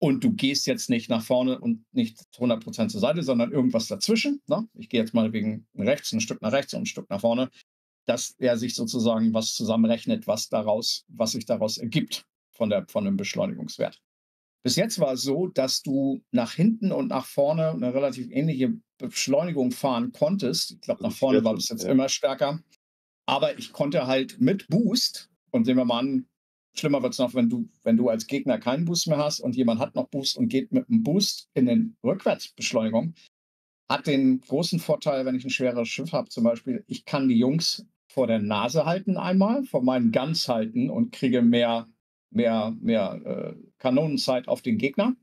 und du gehst jetzt nicht nach vorne und nicht 100% zur Seite, sondern irgendwas dazwischen. Ne? Ich gehe jetzt mal wegen rechts, ein Stück nach rechts und ein Stück nach vorne dass er sich sozusagen was zusammenrechnet, was daraus, was sich daraus ergibt von, der, von dem Beschleunigungswert. Bis jetzt war es so, dass du nach hinten und nach vorne eine relativ ähnliche Beschleunigung fahren konntest. Ich glaube, nach vorne war das jetzt ja. immer stärker. Aber ich konnte halt mit Boost, und sehen wir mal an, schlimmer wird es noch, wenn du, wenn du als Gegner keinen Boost mehr hast und jemand hat noch Boost und geht mit einem Boost in den Rückwärtsbeschleunigung, hat den großen Vorteil, wenn ich ein schweres Schiff habe, zum Beispiel, ich kann die Jungs vor der Nase halten einmal, vor meinen Guns halten und kriege mehr, mehr, mehr äh, Kanonenzeit auf den Gegner.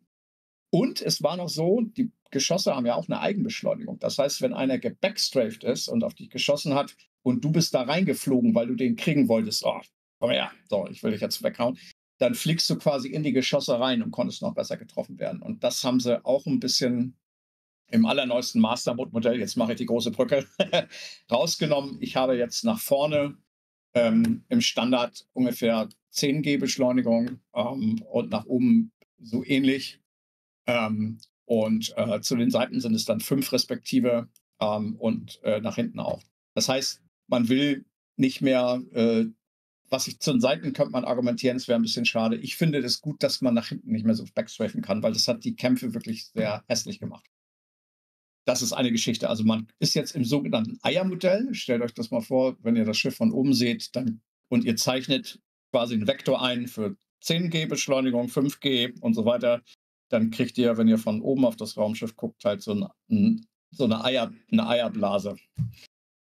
Und es war noch so, die Geschosse haben ja auch eine Eigenbeschleunigung. Das heißt, wenn einer gebackstrafed ist und auf dich geschossen hat und du bist da reingeflogen, weil du den kriegen wolltest, oh, komm her, so, ich will dich jetzt weghauen, dann fliegst du quasi in die Geschosse rein und konntest noch besser getroffen werden. Und das haben sie auch ein bisschen im allerneuesten Mastermode-Modell, jetzt mache ich die große Brücke, rausgenommen. Ich habe jetzt nach vorne ähm, im Standard ungefähr 10G Beschleunigung ähm, und nach oben so ähnlich. Ähm, und äh, zu den Seiten sind es dann fünf respektive ähm, und äh, nach hinten auch. Das heißt, man will nicht mehr, äh, was ich zu den Seiten könnte man argumentieren, es wäre ein bisschen schade. Ich finde es gut, dass man nach hinten nicht mehr so backstrafen kann, weil das hat die Kämpfe wirklich sehr hässlich gemacht. Das ist eine Geschichte. Also man ist jetzt im sogenannten Eiermodell. Stellt euch das mal vor, wenn ihr das Schiff von oben seht dann, und ihr zeichnet quasi einen Vektor ein für 10G Beschleunigung, 5G und so weiter. Dann kriegt ihr, wenn ihr von oben auf das Raumschiff guckt, halt so, ein, so eine, Eier, eine Eierbblase.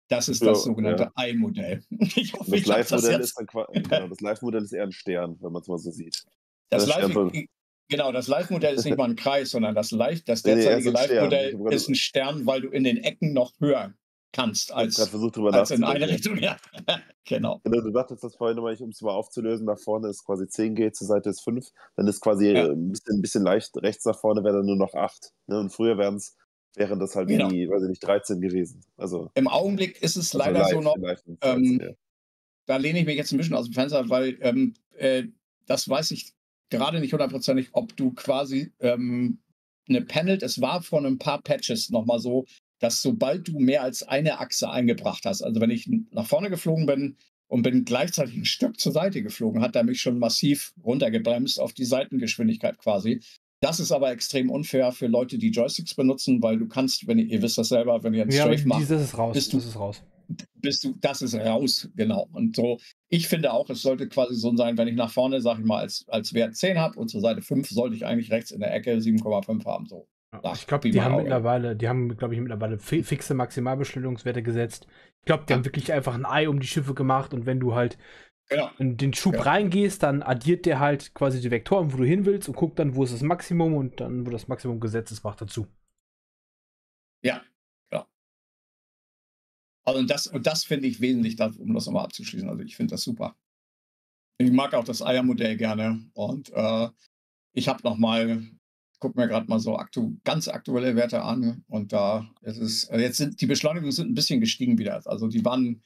Das ist das Ja, sogenannte ja. Ei-Modell. Ich hoffe, Das das Live-Modell ist genau, das Live-Modell ist eher ein Stern, wenn man es mal so sieht. Das Das Live, genau, das Live-Modell ist nicht mal ein Kreis, sondern das, Live, das Nee, nee, er derzeitige Stern. Live-Modell ist ein Stern, weil du in den Ecken noch höher kannst als, versucht, als in eine. Richtung. Ja, genau. Genau, du dachtest das vorhin nochmal, um es mal aufzulösen, nach vorne ist quasi 10G, zur Seite ist 5. Dann ist quasi Ja. äh, ein, bisschen, ein bisschen leicht, rechts nach vorne wäre dann nur noch 8. Ne? Und früher wären's, wären das halt Genau. die, weiß ich nicht, 13 gewesen. Also, Im Augenblick ist es also leider live, so noch, live ähm, 13, ja. da lehne ich mich jetzt ein bisschen aus dem Fenster, weil ähm, äh, das weiß ich gerade nicht hundertprozentig, ob du quasi ähm, eine Panel, es war vor ein paar Patches nochmal so, dass sobald du mehr als eine Achse eingebracht hast, also wenn ich nach vorne geflogen bin und bin gleichzeitig ein Stück zur Seite geflogen, hat er mich schon massiv runtergebremst auf die Seitengeschwindigkeit quasi. Das ist aber extrem unfair für Leute, die Joysticks benutzen, weil du kannst, wenn ihr, ihr wisst das selber, wenn ihr einen Ja, Strafe macht, bist du- das ist raus. Bist du, das ist raus, genau. Und so, ich finde auch, es sollte quasi so sein, wenn ich nach vorne, sag ich mal, als, als Wert 10 habe und zur Seite 5, sollte ich eigentlich rechts in der Ecke 7,5 haben. So. Ach, ich glaube, die haben Auge. mittlerweile, die haben, glaube ich, mittlerweile fi fixe Maximalbeschleunigungswerte gesetzt. Ich glaube, die Ja. haben wirklich einfach ein Ei um die Schiffe gemacht und wenn du halt Genau. in den Schub Ja. reingehst, dann addiert der halt quasi die Vektoren, wo du hin willst und guckt dann, wo ist das Maximum und dann, wo das Maximum gesetzt ist, macht dazu. Ja. Also das, und das finde ich wesentlich, um das nochmal abzuschließen. Also ich finde das super. Ich mag auch das Eiermodell gerne. Und äh, ich habe nochmal, guck mir gerade mal so aktu ganz aktuelle Werte an. Und da ist es, äh, jetzt sind die Beschleunigungen sind ein bisschen gestiegen wieder. Also die waren,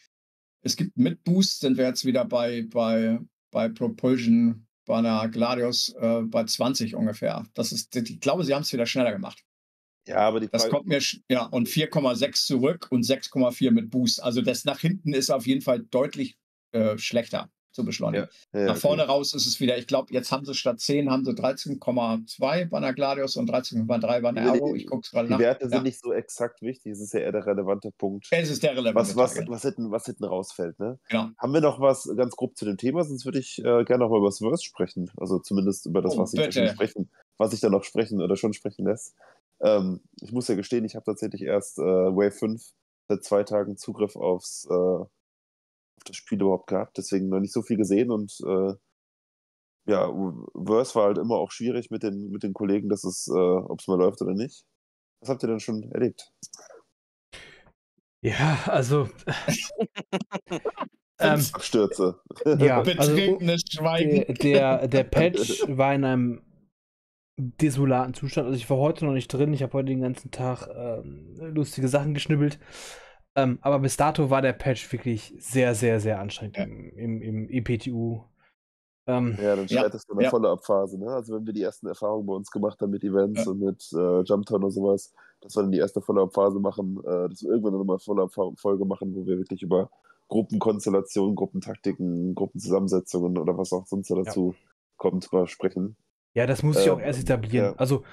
es gibt mit Boost sind wir jetzt wieder bei, bei, bei Propulsion bei einer Gladius äh, bei 20 ungefähr. Das ist, ich glaube, sie haben es wieder schneller gemacht. Ja, aber die Das Frage, kommt mir, ja, und 4,6 zurück und 6,4 mit Boost. Also das nach hinten ist auf jeden Fall deutlich äh, schlechter zu beschleunigen. ja, nach okay. vorne raus ist es wieder, ich glaube, jetzt haben sie statt 10 haben sie 13,2 bei einer Gladius und 13,3 bei einer Die- Aero. Ich gucke es gerade Die nach. Werte sind ja. nicht so exakt wichtig, es ist ja eher der relevante Punkt. Es ist der relevante Was, was, Teil, was, hinten, was hinten rausfällt, ne? Genau. Haben wir noch was ganz grob zu dem Thema? Sonst würde ich äh, gerne noch mal über das Verse sprechen. Also zumindest über das, Oh, was schon sprechen, was sich da noch sprechen oder schon sprechen lässt. Ähm, ich muss ja gestehen, ich habe tatsächlich erst äh, Wave 5 seit zwei Tagen Zugriff aufs, äh, auf das Spiel überhaupt gehabt, deswegen noch nicht so viel gesehen und äh, ja, Verse war halt immer auch schwierig mit den, mit den Kollegen, dass es, äh, ob es mal läuft oder nicht. Was habt ihr denn schon erlebt? Ja, also. ähm, Abstürze. ja, also Betretenes Schweigen. der, der, der Patch war in einem desolaten Zustand. Also ich war heute noch nicht drin. Ich habe heute den ganzen Tag ähm, lustige Sachen geschnibbelt. Ähm, aber bis dato war der Patch wirklich sehr, sehr, sehr anstrengend Ja. im, im, im EPTU. Ähm, Ja, dann Ja, schreitest du in der ja. Follow-up-Phase, ne? Also wenn wir die ersten Erfahrungen bei uns gemacht haben mit Events Ja. und mit äh, Jumptown und sowas, dass wir dann die erste Follow-up-Phase machen, äh, dass wir irgendwann nochmal Follow-up-Folge machen, wo wir wirklich über Gruppenkonstellationen, Gruppentaktiken, Gruppenzusammensetzungen oder was auch sonst da dazu kommt, mal sprechen. Ja, das muss ich auch Ähm, erst etablieren. ja. Also,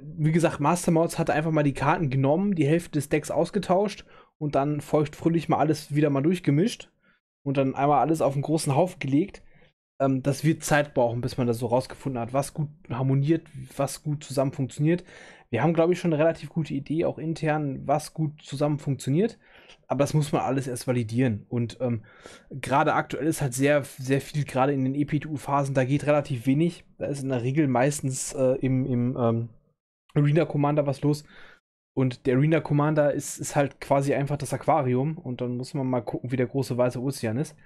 wie gesagt, Mastermods hat einfach mal die Karten genommen, die Hälfte des Decks ausgetauscht und dann feuchtfröhlich mal alles wieder mal durchgemischt und dann einmal alles auf einen großen Haufen gelegt. Ähm, das wird Zeit brauchen, bis man das so rausgefunden hat, was gut harmoniert, was gut zusammen funktioniert. Wir haben, glaube ich, schon eine relativ gute Idee, auch intern, was gut zusammen funktioniert. Aber das muss man alles erst validieren. Und ähm, gerade aktuell ist halt sehr, sehr viel, gerade in den EPTU-Phasen, da geht relativ wenig. Da ist in der Regel meistens äh, im, im ähm, Arena Commander was los. Und der Arena Commander ist, ist halt quasi einfach das Aquarium. Und dann muss man mal gucken, wie der große weiße Ozean ist.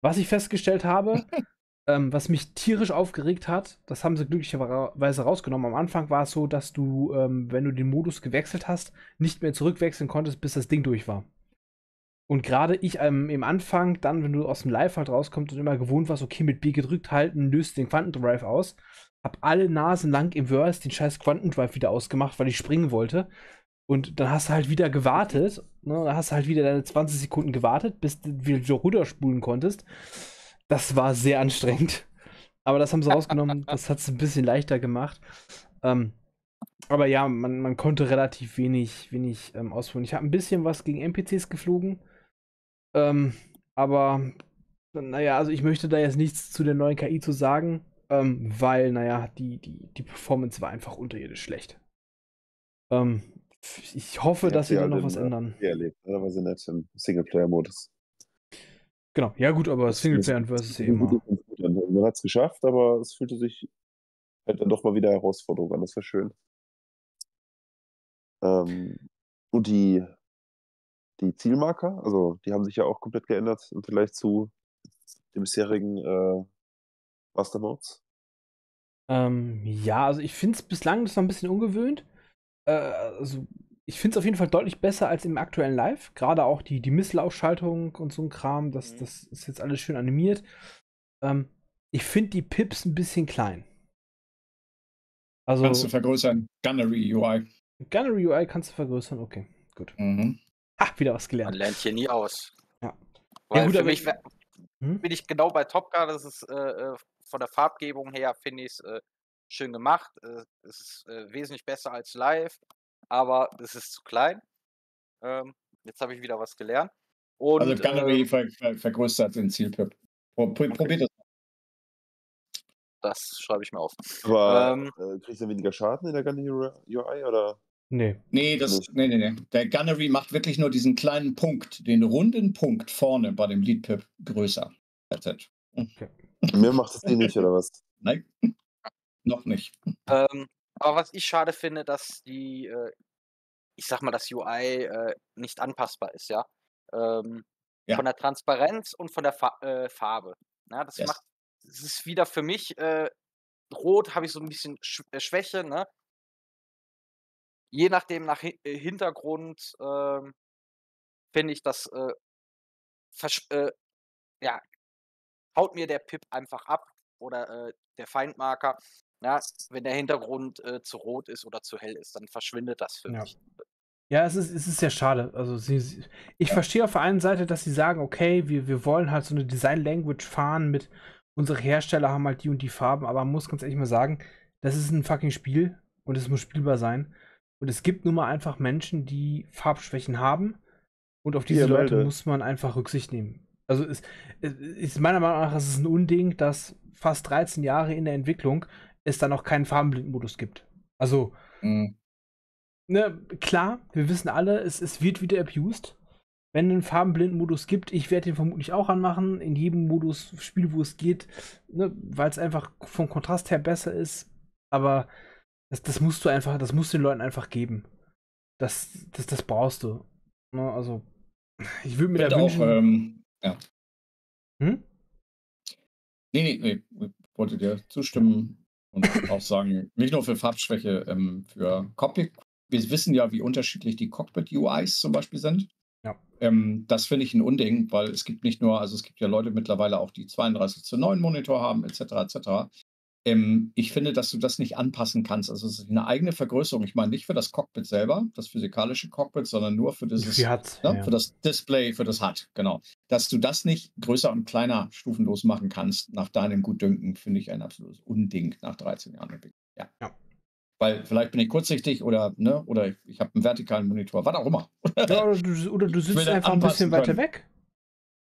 Was ich festgestellt habe, ähm, was mich tierisch aufgeregt hat, das haben sie glücklicherweise rausgenommen. Am Anfang war es so, dass du, ähm, wenn du den Modus gewechselt hast, nicht mehr zurückwechseln konntest, bis das Ding durch war. Und gerade ich ähm, im Anfang, dann, wenn du aus dem Live halt rauskommst und immer gewohnt warst, okay, mit B gedrückt halten, löst den Quantendrive aus, hab alle Nasen lang im Verse den scheiß Quantendrive wieder ausgemacht, weil ich springen wollte. Und dann hast du halt wieder gewartet, ne, dann hast du halt wieder deine 20 Sekunden gewartet, bis du wieder runterspulen konntest. Das war sehr anstrengend. Aber das haben sie rausgenommen, das hat es ein bisschen leichter gemacht. Ähm, aber ja, man, man konnte relativ wenig, wenig ähm, ausführen. Ich habe ein bisschen was gegen NPCs geflogen. Ähm, aber, naja, also ich möchte da jetzt nichts zu der neuen KI zu sagen, ähm, weil, naja, die, die, die Performance war einfach unterirdisch schlecht. Ähm, ich hoffe, Ich dass sie da noch was äh, ändern. Ja, erlebt, ne? Da war sie nett im Singleplayer-Modus. Genau, ja gut, aber Singleplayer und Versus eh immer. gut an. Man hat es geschafft, aber es fühlte sich halt dann doch mal wieder Herausforderung an. Das war schön. Ähm, und die, die Zielmarker, also die haben sich ja auch komplett geändert im Vergleich zu den bisherigen äh, Master Modes. Ähm, ja, also ich finde es bislang das noch ein bisschen ungewöhnt. Äh, also ich finde es auf jeden Fall deutlich besser als im aktuellen Live. Gerade auch die, die Misslaufschaltung und so ein Kram, das, Mhm. das ist jetzt alles schön animiert. Ähm, ich finde die Pips ein bisschen klein. Also, Kannst du vergrößern. Gunnery UI. Gunnery UI kannst du vergrößern, okay, gut. Mhm. Ah, wieder was Man gelernt. lernt hier nie aus. Ja. Weil Ja, gut, für mich wär- Hm? bin ich genau bei Top Gun. Das ist äh, äh, von der Farbgebung her, finde ich es äh, schön gemacht. Äh, es ist äh, wesentlich besser als live, aber es ist zu klein. Ähm, jetzt habe ich wieder was gelernt. Und, Also Gunnery äh, ver ver vergrößert den Zielpip. Pro pro probiert das. das schreibe ich mir auf. Aber Ähm. äh, kriegst du weniger Schaden in der Gunny UI oder? Nee. Nee, das, nee, nee, nee. Der Gunnery macht wirklich nur diesen kleinen Punkt, den runden Punkt vorne bei dem Lead-Pip größer. That's it. Mehr macht es eh nicht, oder was? Nein, noch nicht. Ähm, aber was ich schade finde, dass die, äh, ich sag mal, das UI äh, nicht anpassbar ist, ja. Ähm, Ja. Von der Transparenz und von der Fa äh, Farbe. Ja, das Yes. macht, es ist wieder für mich, äh, rot habe ich so ein bisschen Sch äh, Schwäche, ne? Je nachdem nach Hi äh, Hintergrund, ähm, finde ich das, äh, versch äh, ja, haut mir der Pip einfach ab oder äh, der Feindmarker. Ja, wenn der Hintergrund äh, zu rot ist oder zu hell ist, dann verschwindet das für Ja. mich. Ja, es ist, es ist sehr schade. Also sie, sie, ich verstehe auf der einen Seite, dass sie sagen, okay, wir, wir wollen halt so eine Design-Language fahren mit unsere Hersteller haben halt die und die Farben, aber man muss ganz ehrlich mal sagen, das ist ein fucking Spiel und es muss spielbar sein. Und es gibt nun mal einfach Menschen, die Farbschwächen haben und auf diese Hier, Leute muss man einfach Rücksicht nehmen. Also es, es ist meiner Meinung nach ist es ein Unding, dass fast 13 Jahre in der Entwicklung es da noch keinen Farbenblindmodus gibt. Also Mhm. ne, klar, wir wissen alle, es, es wird wieder abused. Wenn es einen Farbenblindmodus gibt, ich werde den vermutlich auch anmachen, in jedem Modus Spiel, wo es geht, ne, weil es einfach vom Kontrast her besser ist. Aber das, das musst du einfach, das musst du den Leuten einfach geben. Das, das, das brauchst du. Ne, also, ich würde mir Finde da auch, wünschen. ähm, ja. hm? Nee, nee, nee, ich wollte dir zustimmen und auch sagen, nicht nur für Farbschwäche, ähm, für Cockpit. Wir wissen ja, wie unterschiedlich die Cockpit-UIs zum Beispiel sind. Ja. Ähm, das finde ich ein Unding, weil es gibt nicht nur, also es gibt ja Leute mittlerweile auch, die 32 zu 9 Monitor haben, etc., etc. Ähm, ich finde, dass du das nicht anpassen kannst. Also es ist eine eigene Vergrößerung. Ich meine nicht für das Cockpit selber, das physikalische Cockpit, sondern nur für dieses ne, Ja. für das Display, für das HUD, genau. Dass du das nicht größer und kleiner stufenlos machen kannst, nach deinem Gutdünken, finde ich ein absolutes Unding nach 13 Jahren Entwicklung. Ja. Ja. Weil vielleicht bin ich kurzsichtig oder, ne, oder ich, ich habe einen vertikalen Monitor, was auch immer. Ja, oder, du, oder du sitzt einfach ein bisschen anpassen weiter können. weg.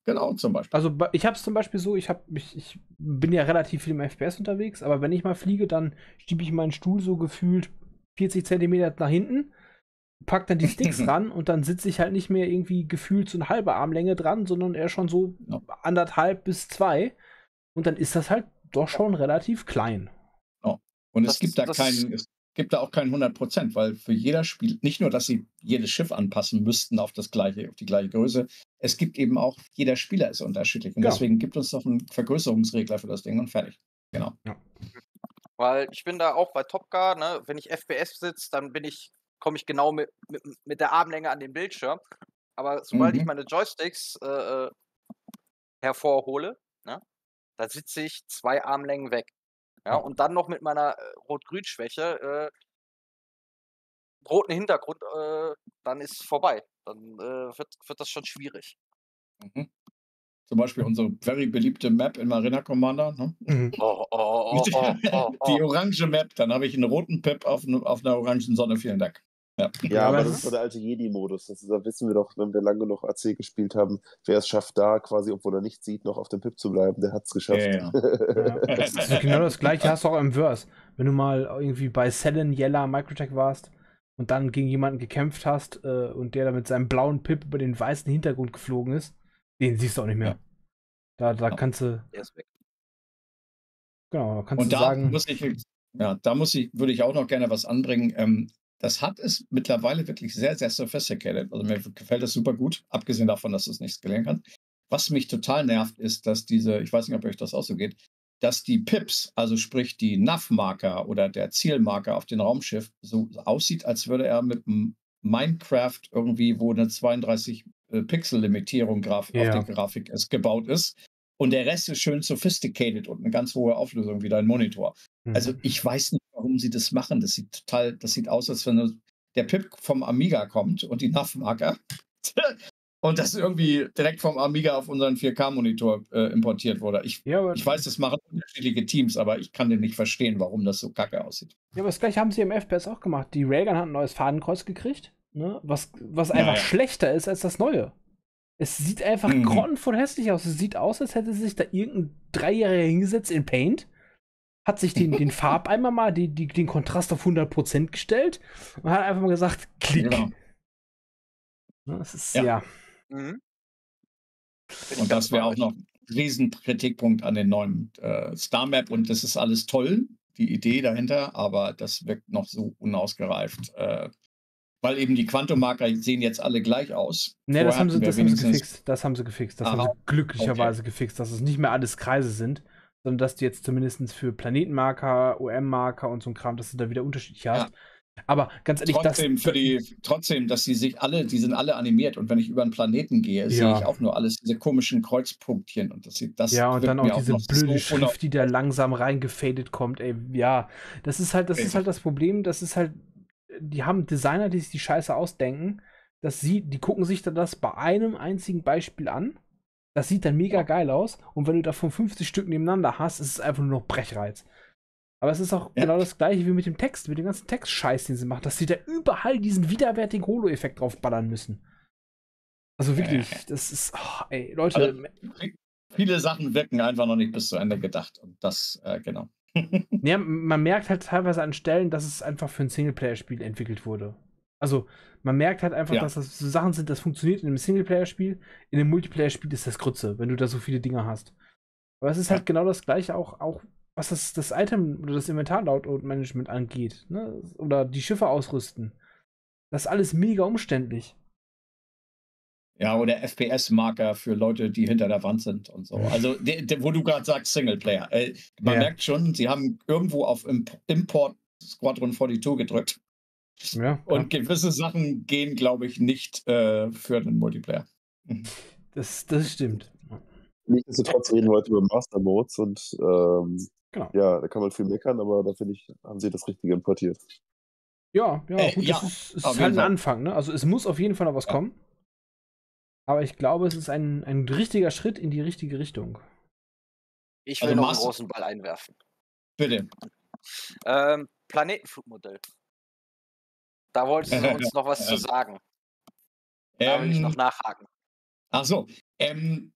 Genau, zum Beispiel. Also ich habe es zum Beispiel so, ich, hab, ich, ich bin ja relativ viel im FPS unterwegs, aber wenn ich mal fliege, dann schiebe ich meinen Stuhl so gefühlt 40 Zentimeter nach hinten, pack dann die Sticks ran und dann sitze ich halt nicht mehr irgendwie gefühlt so eine halbe Armlänge dran, sondern eher schon so Ja. anderthalb bis zwei. Und dann ist das halt doch schon relativ klein. Und Das- es gibt da keinen, es gibt da auch keinen 100 Prozent, weil für jeder Spiel, nicht nur, dass sie jedes Schiff anpassen müssten auf das gleiche, auf die gleiche Größe, es gibt eben auch, jeder Spieler ist unterschiedlich. Und Genau. deswegen gibt uns doch einen Vergrößerungsregler für das Ding und fertig. Genau. Weil ich bin da auch bei Top ne? wenn ich FPS sitze, dann bin ich, komme ich genau mit, mit, mit der Armlänge an den Bildschirm. Aber sobald ich Mhm. meine Joysticks äh, äh, hervorhole, ne? da sitze ich zwei Armlängen weg. Ja, und dann noch mit meiner äh, Rot-Grün-Schwäche, äh, roten Hintergrund, äh, dann ist vorbei. Dann äh, wird, wird das schon schwierig. Mhm. Zum Beispiel unsere very beliebte Map in Marina Commander. Ne? Mhm. Oh, oh, oh, oh, oh, Die oh. orange Map, dann habe ich einen roten Pip auf, auf einer orangen Sonne. Vielen Dank. Ja. Ja, aber aber das ist- so der alte Jedi-Modus. Das ist, da wissen wir doch, wenn wir lange genug AC gespielt haben, wer es schafft, da quasi, obwohl er nichts sieht, noch auf dem Pip zu bleiben, der hat es geschafft. Ja, Ja, das ist genau das gleiche hast du auch im Verse. Wenn du mal irgendwie bei Selen, Yella, Microtech warst und dann gegen jemanden gekämpft hast äh, und der da mit seinem blauen Pip über den weißen Hintergrund geflogen ist, den siehst du auch nicht mehr. Ja. Da, da kannst du, Der ist weg. genau, da kannst Und du da sagen, muss ich, ja, da muss ich, würde ich auch noch gerne was anbringen. Ähm, das hat es mittlerweile wirklich sehr, sehr sophisticated. Also mir gefällt das super gut, abgesehen davon, dass du es nicht skalieren kannst. Was mich total nervt, ist, dass diese, ich weiß nicht, ob euch das auch so geht, dass die Pips, also sprich die NAV-Marker oder der Zielmarker auf dem Raumschiff, so aussieht, als würde er mit einem Minecraft irgendwie, wo eine 32 äh, Pixel-Limitierung Ja. auf der Grafik ist, gebaut ist. Und der Rest ist schön sophisticated und eine ganz hohe Auflösung wie dein Monitor. Mhm. Also ich weiß nicht, warum sie das machen. Das sieht total, das sieht aus, als wenn der Pip vom Amiga kommt und die NAV-Marker. und das irgendwie direkt vom Amiga auf unseren 4K-Monitor äh, importiert wurde. Ich, ja, ich weiß, das machen unterschiedliche Teams, aber ich kann den nicht verstehen, warum das so kacke aussieht. ja, aber das gleiche haben sie im FPS auch gemacht. Die Railgun hat ein neues Fadenkreuz gekriegt, ne? was, was Ja, einfach schlechter ist als das neue. Es sieht einfach Mhm. grottenvoll hässlich aus. Es sieht aus, als hätte sich da irgendein Dreijähriger hingesetzt in Paint, hat sich den, den Farbeimer mal, die, die, den Kontrast auf 100% gestellt und hat einfach mal gesagt, klick. Genau. Das ist, Ja. ja. Mhm. Und das wäre auch noch ein Riesenkritikpunkt an den neuen äh, Star Map. Und das ist alles toll, die Idee dahinter, aber das wirkt noch so unausgereift. Äh, weil eben die Quantum-Marker sehen jetzt alle gleich aus. Ne, das haben sie, das haben sie gefixt. Das haben sie gefixt. Das Ah, haben sie glücklicherweise gefixt, dass es nicht mehr alles Kreise sind, sondern dass du jetzt zumindest für Planetenmarker, OM-Marker und so ein Kram, dass du da wieder unterschiedlich Ja. hast. Aber ganz ehrlich, Trotzdem, das. für die, trotzdem, dass sie sich alle, die sind alle animiert und wenn ich über einen Planeten gehe, sehe Ja. ich auch nur alles diese komischen Kreuzpunktchen und das sieht das ja, und dann auch diese noch blöde so Schrift, die da langsam reingefadet kommt, ey, ja. Das ist halt, das ist halt das Problem, das ist halt, die haben Designer, die sich die Scheiße ausdenken, dass sie, die gucken sich dann das bei einem einzigen Beispiel an. Das sieht dann mega geil aus. Und wenn du davon 50 Stück nebeneinander hast, ist es einfach nur noch Brechreiz. Aber es ist auch Ja. genau das gleiche wie mit dem Text, mit dem ganzen Textscheiß, den sie machen, dass sie da überall diesen widerwärtigen Holo-Effekt draufballern müssen. Also wirklich, Ja. das ist, oh, ey, Leute, Also, Viele Sachen wirken einfach noch nicht bis zu Ende gedacht und das, äh, genau. Ja, man merkt halt teilweise an Stellen, dass es einfach für ein Singleplayer-Spiel entwickelt wurde. Also, man merkt halt einfach, Ja. dass das so Sachen sind, das funktioniert in einem Singleplayer-Spiel. In einem Multiplayer-Spiel ist das Grütze, wenn du da so viele Dinge hast. Aber es ist Ja. halt genau das gleiche auch, auch was das, das Item oder das Inventar-Layout-Management angeht. Ne? Oder die Schiffe ausrüsten. Das ist alles mega umständlich. Ja, oder FPS-Marker für Leute, die hinter der Wand sind und so. Also, de, de, wo du gerade sagst, Singleplayer. Äh, man Ja. merkt schon, sie haben irgendwo auf Imp Import Squadron 42 gedrückt. Ja, Und gewisse Sachen gehen, glaube ich, nicht äh, für den Multiplayer. das, das stimmt. Nichtsdestotrotz reden wir heute über Master Modes und ähm, Genau. ja, da kann man viel meckern, aber da finde ich, haben sie das Richtige importiert. Ja, ja, Äh, gut, ja, das ist, ist halt ein Fall. Anfang, ne? Also es muss auf jeden Fall noch was Ja. kommen. Aber ich glaube, es ist ein, ein richtiger Schritt in die richtige Richtung. Ich will Also noch einen großen Ball einwerfen. Bitte. Ähm, Planetenflugmodell. Da wolltest du uns noch was zu sagen. Da will ich noch Ähm, nachhaken. Ach so. Ähm,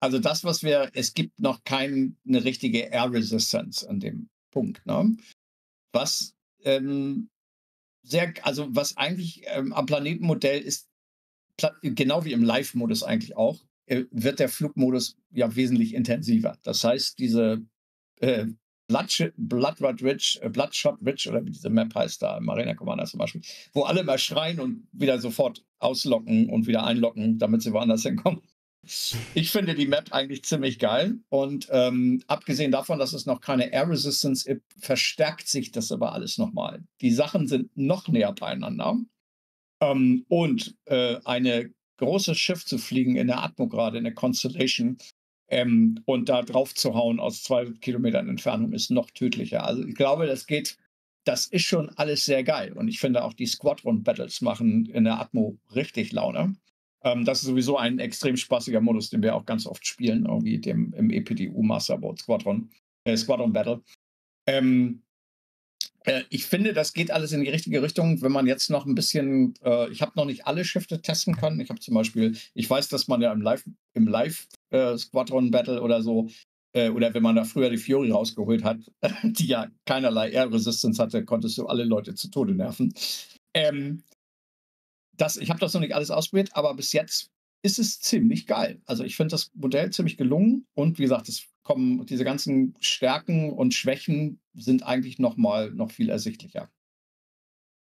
also das, was wir, es gibt noch keine richtige Air Resistance an dem Punkt. Ne? Was ähm, sehr, also was eigentlich ähm, am Planetenmodell ist, genau wie im Live-Modus eigentlich auch, äh, wird der Flugmodus ja wesentlich intensiver. Das heißt, diese äh, Bloodshot, Bloodshot äh, Bloodshot Ridge oder wie diese Map heißt da im Arena Commander zum Beispiel, wo alle mal schreien und wieder sofort auslocken und wieder einlocken, damit sie woanders hinkommen. Ich finde die Map eigentlich ziemlich geil und ähm, abgesehen davon, dass es noch keine Air Resistance gibt, verstärkt sich das aber alles nochmal. Die Sachen sind noch näher beieinander ähm, und äh, eine großes Schiff zu fliegen in der Atmo gerade, in der Constellation, ähm, und da drauf zu hauen aus zwei Kilometern Entfernung ist noch tödlicher. Also ich glaube, das geht, das ist schon alles sehr geil. Und ich finde auch die Squadron-Battles machen in der Atmo richtig Laune. Ähm, das ist sowieso ein extrem spaßiger Modus, den wir auch ganz oft spielen, irgendwie dem, im EPDU Masterboard Squadron, äh, Squadron Battle. Ähm, äh, ich finde, das geht alles in die richtige Richtung, wenn man jetzt noch ein bisschen, äh, ich habe noch nicht alle Schiffe testen können. Ich habe zum Beispiel, ich weiß, dass man ja im Live, im Live äh, Squadron Battle oder so, äh, oder wenn man da früher die Fury rausgeholt hat, die ja keinerlei Air Resistance hatte, konntest du alle Leute zu Tode nerven. Ähm, das, ich habe das noch nicht alles ausprobiert, aber bis jetzt ist es ziemlich geil. Also ich finde das Modell ziemlich gelungen und wie gesagt, es kommen diese ganzen Stärken und Schwächen sind eigentlich noch mal noch viel ersichtlicher.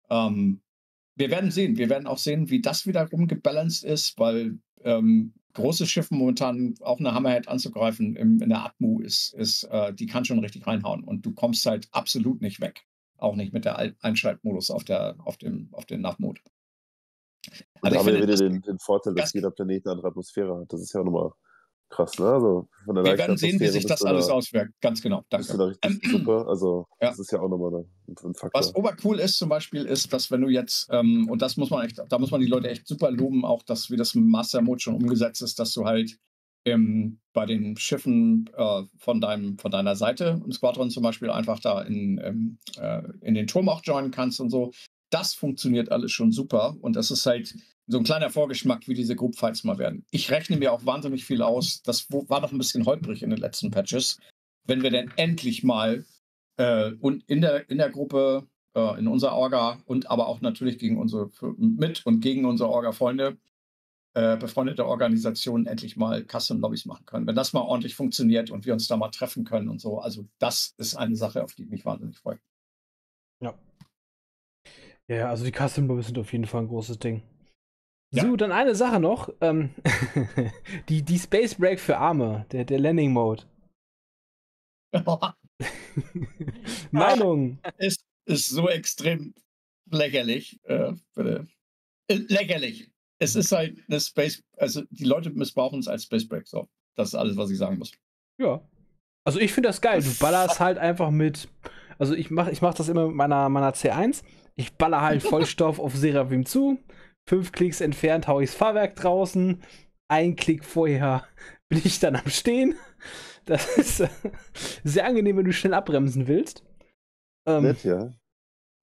Ähm, wir werden sehen. Wir werden auch sehen, wie das wiederum gebalanced ist, weil ähm, große Schiffe momentan auch eine Hammerhead anzugreifen im, in der Atmu ist, ist äh, die kann schon richtig reinhauen und du kommst halt absolut nicht weg. Auch nicht mit der Einschaltmodus auf, der, auf dem, auf dem Nav-Mode. Da Also ich haben wir wieder den, den Vorteil, dass das, jeder Planet eine andere Atmosphäre hat. Das ist ja auch nochmal krass, ne? Also von der wir werden sehen, wie sich das alles einer, auswirkt. Ganz genau, danke. einer richtigen Suppe. Also Ja. das ist ja auch nochmal ein, ein Was Faktor. obercool ist zum Beispiel, ist, dass wenn du jetzt, ähm, und das muss man echt, da muss man die Leute echt super loben, auch dass wie das im Master Mode schon umgesetzt ist, dass du halt ähm, bei den Schiffen äh, von, deinem, von deiner Seite im Squadron zum Beispiel einfach da in, ähm, äh, in den Turm auch joinen kannst und so. Das funktioniert alles schon super und das ist halt so ein kleiner Vorgeschmack, wie diese Group Fights mal werden. Ich rechne mir auch wahnsinnig viel aus. Das war noch ein bisschen holprig in den letzten Patches. Wenn wir denn endlich mal äh, und in der, in der Gruppe, äh, in unserer Orga und aber auch natürlich gegen unsere, mit und gegen unsere Orga-Freunde, äh, befreundete Organisationen endlich mal Custom-Lobbys machen können. Wenn das mal ordentlich funktioniert und wir uns da mal treffen können und so, also das ist eine Sache, auf die ich mich wahnsinnig freue. Ja. Ja, also die Custom Lobbies sind auf jeden Fall ein großes Ding. Ja. So, dann eine Sache noch. Ähm, die, die Space Break für Arme, der, der Landing Mode. Meinung. ist, ist so extrem lächerlich. Äh. Äh, lächerlich. Es ist halt eine Space, also die Leute missbrauchen es als Space Break. So, das ist alles, was ich sagen muss. Ja. Also ich finde das geil. Du ballerst halt einfach mit. Also ich mache ich mach das immer mit meiner, meiner C1. Ich baller halt Vollstoff auf Seraphim zu. Fünf Klicks entfernt hau ichs Fahrwerk draußen. Ein Klick vorher bin ich dann am Stehen. Das ist äh, sehr angenehm, wenn du schnell abbremsen willst. Ähm, Nett, ja.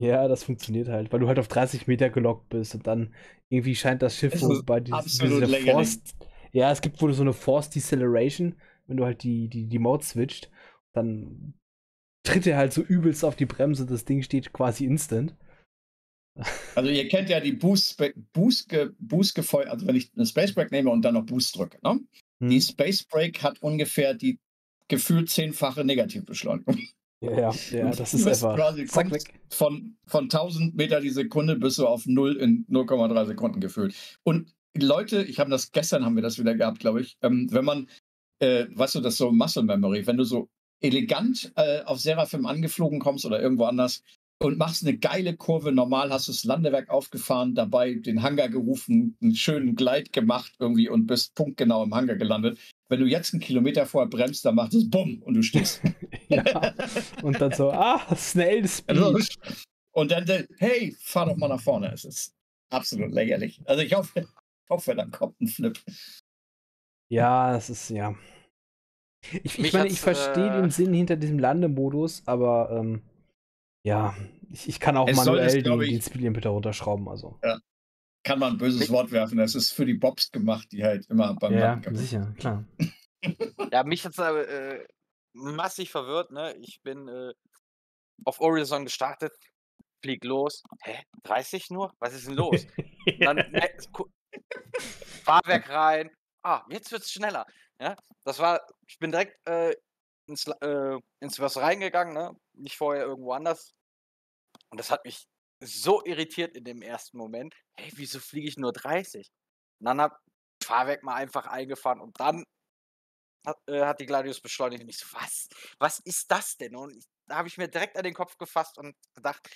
ja, das funktioniert halt, weil du halt auf 30 Meter gelockt bist und dann irgendwie scheint das Schiff ist bei dieser. Forced. Ja, es gibt wohl so eine Forced Deceleration, wenn du halt die, die, die Mode switcht, dann tritt er halt so übelst auf die Bremse, das Ding steht quasi instant. Also ihr kennt ja die Boost, Boost, Boost gefeuert, also wenn ich eine Space Break nehme und dann noch Boost drücke. Ne? Hm. Die Space Break hat ungefähr die gefühlt zehnfache Negativbeschleunigung. Ja, ja, das ist einfach. quasi Zack, weg. von, von 1000 Meter die Sekunde bis du auf 0 in 0,3 Sekunden gefühlt. Und Leute, ich habe das gestern haben wir das wieder gehabt, glaube ich, ähm, wenn man, äh, weißt du, das so Muscle Memory, wenn du so elegant äh, auf Seraphim angeflogen kommst oder irgendwo anders und machst eine geile Kurve, normal hast du das Landewerk aufgefahren, dabei den Hangar gerufen, einen schönen Gleit gemacht irgendwie und bist punktgenau im Hangar gelandet. Wenn du jetzt einen Kilometer vorher bremst, dann macht es Bumm und du stehst. Ja. Und dann so, ah, Snail Speed. Also, und dann, hey, fahr doch mal nach vorne. Es ist absolut lächerlich. Also ich hoffe, hoffe dann kommt ein Flip. Ja, das ist, ja. Ich, ich meine, ich verstehe äh, den Sinn hinter diesem Landemodus, aber ähm, ja, ich, ich kann auch Es manuell es, den, ich- den Speedlimiter runterschrauben, also. Kann man ein böses Wort werfen. Das ist für die Bobs gemacht, die halt immer beim Ja, sicher, klar. Ja, mich hat's aber äh, massig verwirrt, ne? Ich bin äh, auf Horizon gestartet, flieg los. Hä? 30 nur? Was ist denn los? Dann äh, Fahrwerk rein. Ah, jetzt wird's schneller. Ja, das war, ich bin direkt äh, ins, äh, ins was reingegangen, ne? Nicht vorher irgendwo anders. Und das hat mich so irritiert in dem ersten Moment. Hey, wieso fliege ich nur 30? Und dann hab Fahrwerk mal einfach eingefahren und dann hat, äh, hat die Gladius beschleunigt und ich so, was? Was ist das denn? Und ich, da habe ich mir direkt an den Kopf gefasst und gedacht,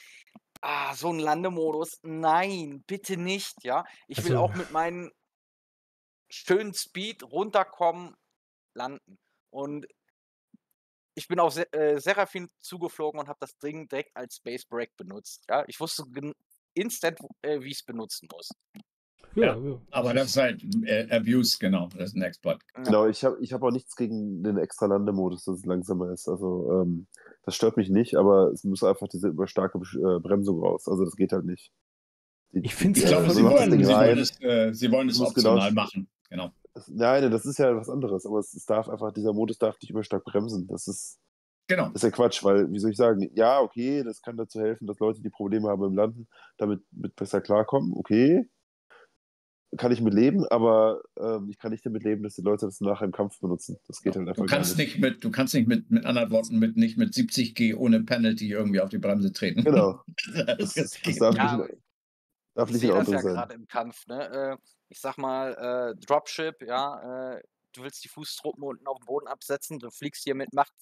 ah, so ein Landemodus, nein, bitte nicht, ja. Ich will Also- auch mit meinen schönen Speed runterkommen, landen. Und ich bin auf Se äh, Seraphim zugeflogen und habe das Ding direkt als Space Break benutzt. Ja, ich wusste instant, äh, wie ich es benutzen muss. Ja, Ja. Aber das ist halt äh, Abuse, genau. Das ist ein Exploit. Ja. Genau, ich habe ich hab auch nichts gegen den extra Landemodus, dass es langsamer ist. Also, ähm, das stört mich nicht, aber es muss einfach diese überstarke äh, Bremsung raus. Also, das geht halt nicht. Die- Ich find's Ich Ja, glaube, voll sie wollen, sie wollen es, äh, sie wollen es optional genau- machen. Genau. Nein, das ist ja was anderes, aber es, es darf einfach, dieser Modus darf nicht überstark bremsen. Das ist, Genau. das ist ja Quatsch, weil, wie soll ich sagen, ja, okay, das kann dazu helfen, dass Leute, die Probleme haben im Landen, damit mit besser klarkommen. Okay, kann ich mit leben, aber ähm, ich kann nicht damit leben, dass die Leute das nachher im Kampf benutzen. Das geht halt einfach Du kannst nicht mit, du kannst nicht mit, mit anderen Worten, mit, nicht mit 70 G ohne Penalty irgendwie auf die Bremse treten. Genau. das, Das, das das darf Ja, nicht, darf Ich nicht sehe in das ja gerade im Kampf, ne? Äh, ich sag mal, äh, Dropship, ja, äh, du willst die Fußtruppen unten auf dem Boden absetzen, du fliegst hier mit Macht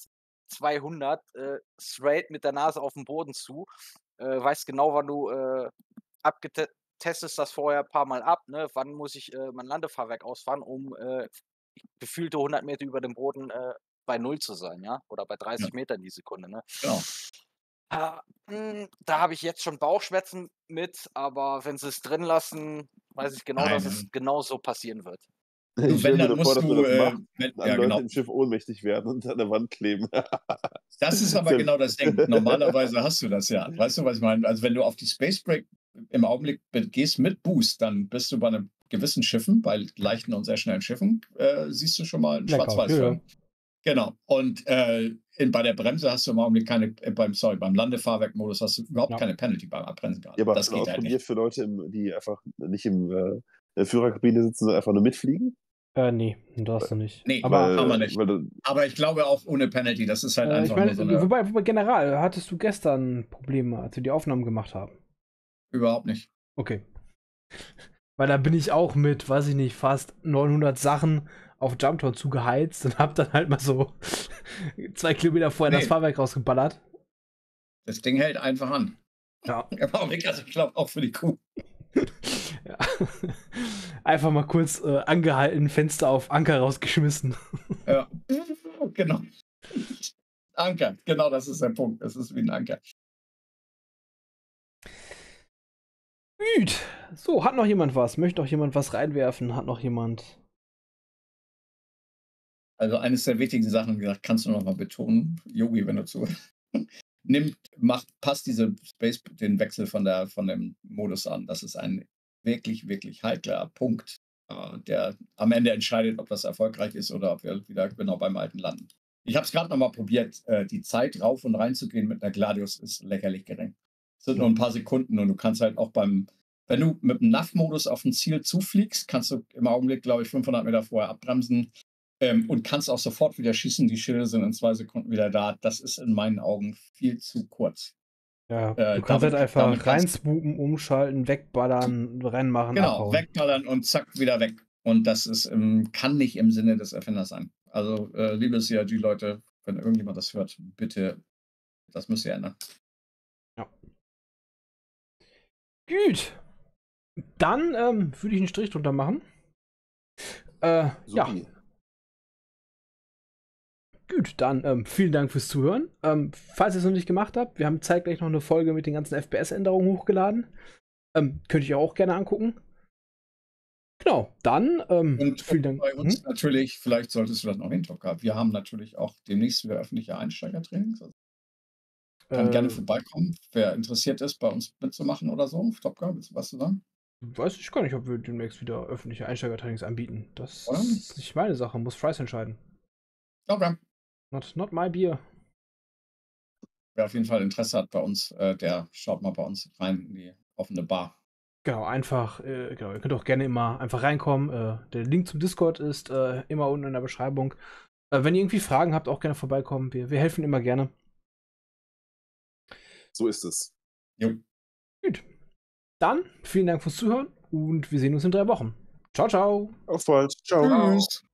200 äh, straight mit der Nase auf den Boden zu, äh, weißt genau, wann du äh, abgete testest das vorher ein paar Mal ab, ne? Wann muss ich mein Landefahrwerk ausfahren, um gefühlte 100 Meter über dem Boden bei Null zu sein, ja? Oder bei 30 Ja. Metern die Sekunde, ne? Genau. Ah, hm, da habe ich jetzt schon Bauchschmerzen mit, aber wenn sie es drin lassen, weiß ich genau, dass Nein, es genau so passieren wird. Du, Ich wenn, dann vor, musst dass du, das äh, wenn, ja, Leute genau. im Schiff ohnmächtig werden und an der Wand kleben. Das ist aber genau das Ding. Normalerweise hast du das ja. Weißt du, was ich meine? Also wenn du auf die Space Break im Augenblick gehst mit Boost, dann bist du bei einem gewissen Schiffen, bei leichten und sehr schnellen Schiffen, äh, siehst du schon mal einen Schwarz-Weiß-Film. Genau. Und äh, in, bei der Bremse hast du im Augenblick keine, äh, beim, sorry, beim Landefahrwerkmodus hast du überhaupt Ja. keine Penalty beim Abbremsen gerade. Ja, aber das hast du geht halt nicht. für Leute, die einfach nicht im äh, in der Führerkabine sitzen, sondern einfach nur mitfliegen? Äh, nee, das noch nicht. Nee, aber haben wir nicht. Weil, du- Aber ich glaube auch ohne Penalty, das ist halt äh, ich einfach meine, nur so eine. wobei, wobei generell hattest du gestern Probleme, als wir die Aufnahmen gemacht haben. Überhaupt nicht. Okay. Weil da bin ich auch mit, weiß ich nicht, fast 900 Sachen auf Jumptown zugeheizt und hab dann halt mal so zwei Kilometer vorher das Nee. Fahrwerk rausgeballert. Das Ding hält einfach an. Ja. Augenblick, also ich glaube auch für die Kuh. ja. Einfach mal kurz äh, angehalten, Fenster auf Anker rausgeschmissen. Ja, genau. Anker, genau das ist der Punkt. Es ist wie ein Anker. Gut. So, hat noch jemand was? Möchte noch jemand was reinwerfen? Hat noch jemand. Also eines der wichtigen Sachen, wie gesagt, kannst du noch mal betonen, Yogi, wenn du zu nimmt, macht, passt diese Space, den Wechsel von der von dem Modus an. Das ist ein wirklich, wirklich heikler Punkt, äh, der am Ende entscheidet, ob das erfolgreich ist oder ob wir wieder genau beim alten landen. Ich habe es gerade noch mal probiert. Äh, die Zeit rauf und rein zu gehen mit einer Gladius ist lächerlich gering. Es sind nur ein paar Sekunden und du kannst halt auch beim, wenn du mit dem NAV-Modus auf ein Ziel zufliegst, kannst du im Augenblick, glaube ich, 500 Meter vorher abbremsen ähm, und kannst auch sofort wieder schießen. Die Schilde sind in zwei Sekunden wieder da. Das ist in meinen Augen viel zu kurz. Ja, Äh, du kannst damit- halt einfach reinswoopen, umschalten, wegballern, reinmachen, Genau, abhauen. wegballern und zack, wieder weg. Und das ist, ähm, kann nicht im Sinne des Erfinders sein. Also, äh, liebe CRG-Leute, wenn irgendjemand das hört, bitte, das müsst ihr ändern. Gut. Dann ähm, würde ich einen Strich drunter machen. Äh, ja. Gut, dann ähm, vielen Dank fürs Zuhören. Ähm, falls ihr es noch nicht gemacht habt, wir haben zeitgleich noch eine Folge mit den ganzen FPS-Änderungen hochgeladen. Ähm, könnt ihr auch gerne angucken. Genau, dann ähm, Und vielen Dank. bei uns Hm? natürlich, vielleicht solltest du das noch in Top gehabt. Wir haben natürlich auch demnächst wieder öffentliche Einsteigertrainings. Also kann Äh, gerne vorbeikommen, wer interessiert ist, bei uns mitzumachen oder so. Top Gun, willst du was zu sagen? Weiß ich gar nicht, ob wir demnächst wieder öffentliche Einsteigertrainings anbieten. Das Oder? ist nicht meine Sache, muss Price entscheiden. Okay. Not, not my beer. Wer auf jeden Fall Interesse hat bei uns, äh, der schaut mal bei uns rein in die offene Bar. Genau, einfach, äh, genau, ihr könnt auch gerne immer einfach reinkommen. Äh, der Link zum Discord ist äh, immer unten in der Beschreibung. Äh, wenn ihr irgendwie Fragen habt, auch gerne vorbeikommen. Wir, wir helfen immer gerne. So ist es. Jo. Gut. Dann vielen Dank fürs Zuhören und wir sehen uns in drei Wochen. Ciao, ciao. Auf bald. Ciao. Tschüss.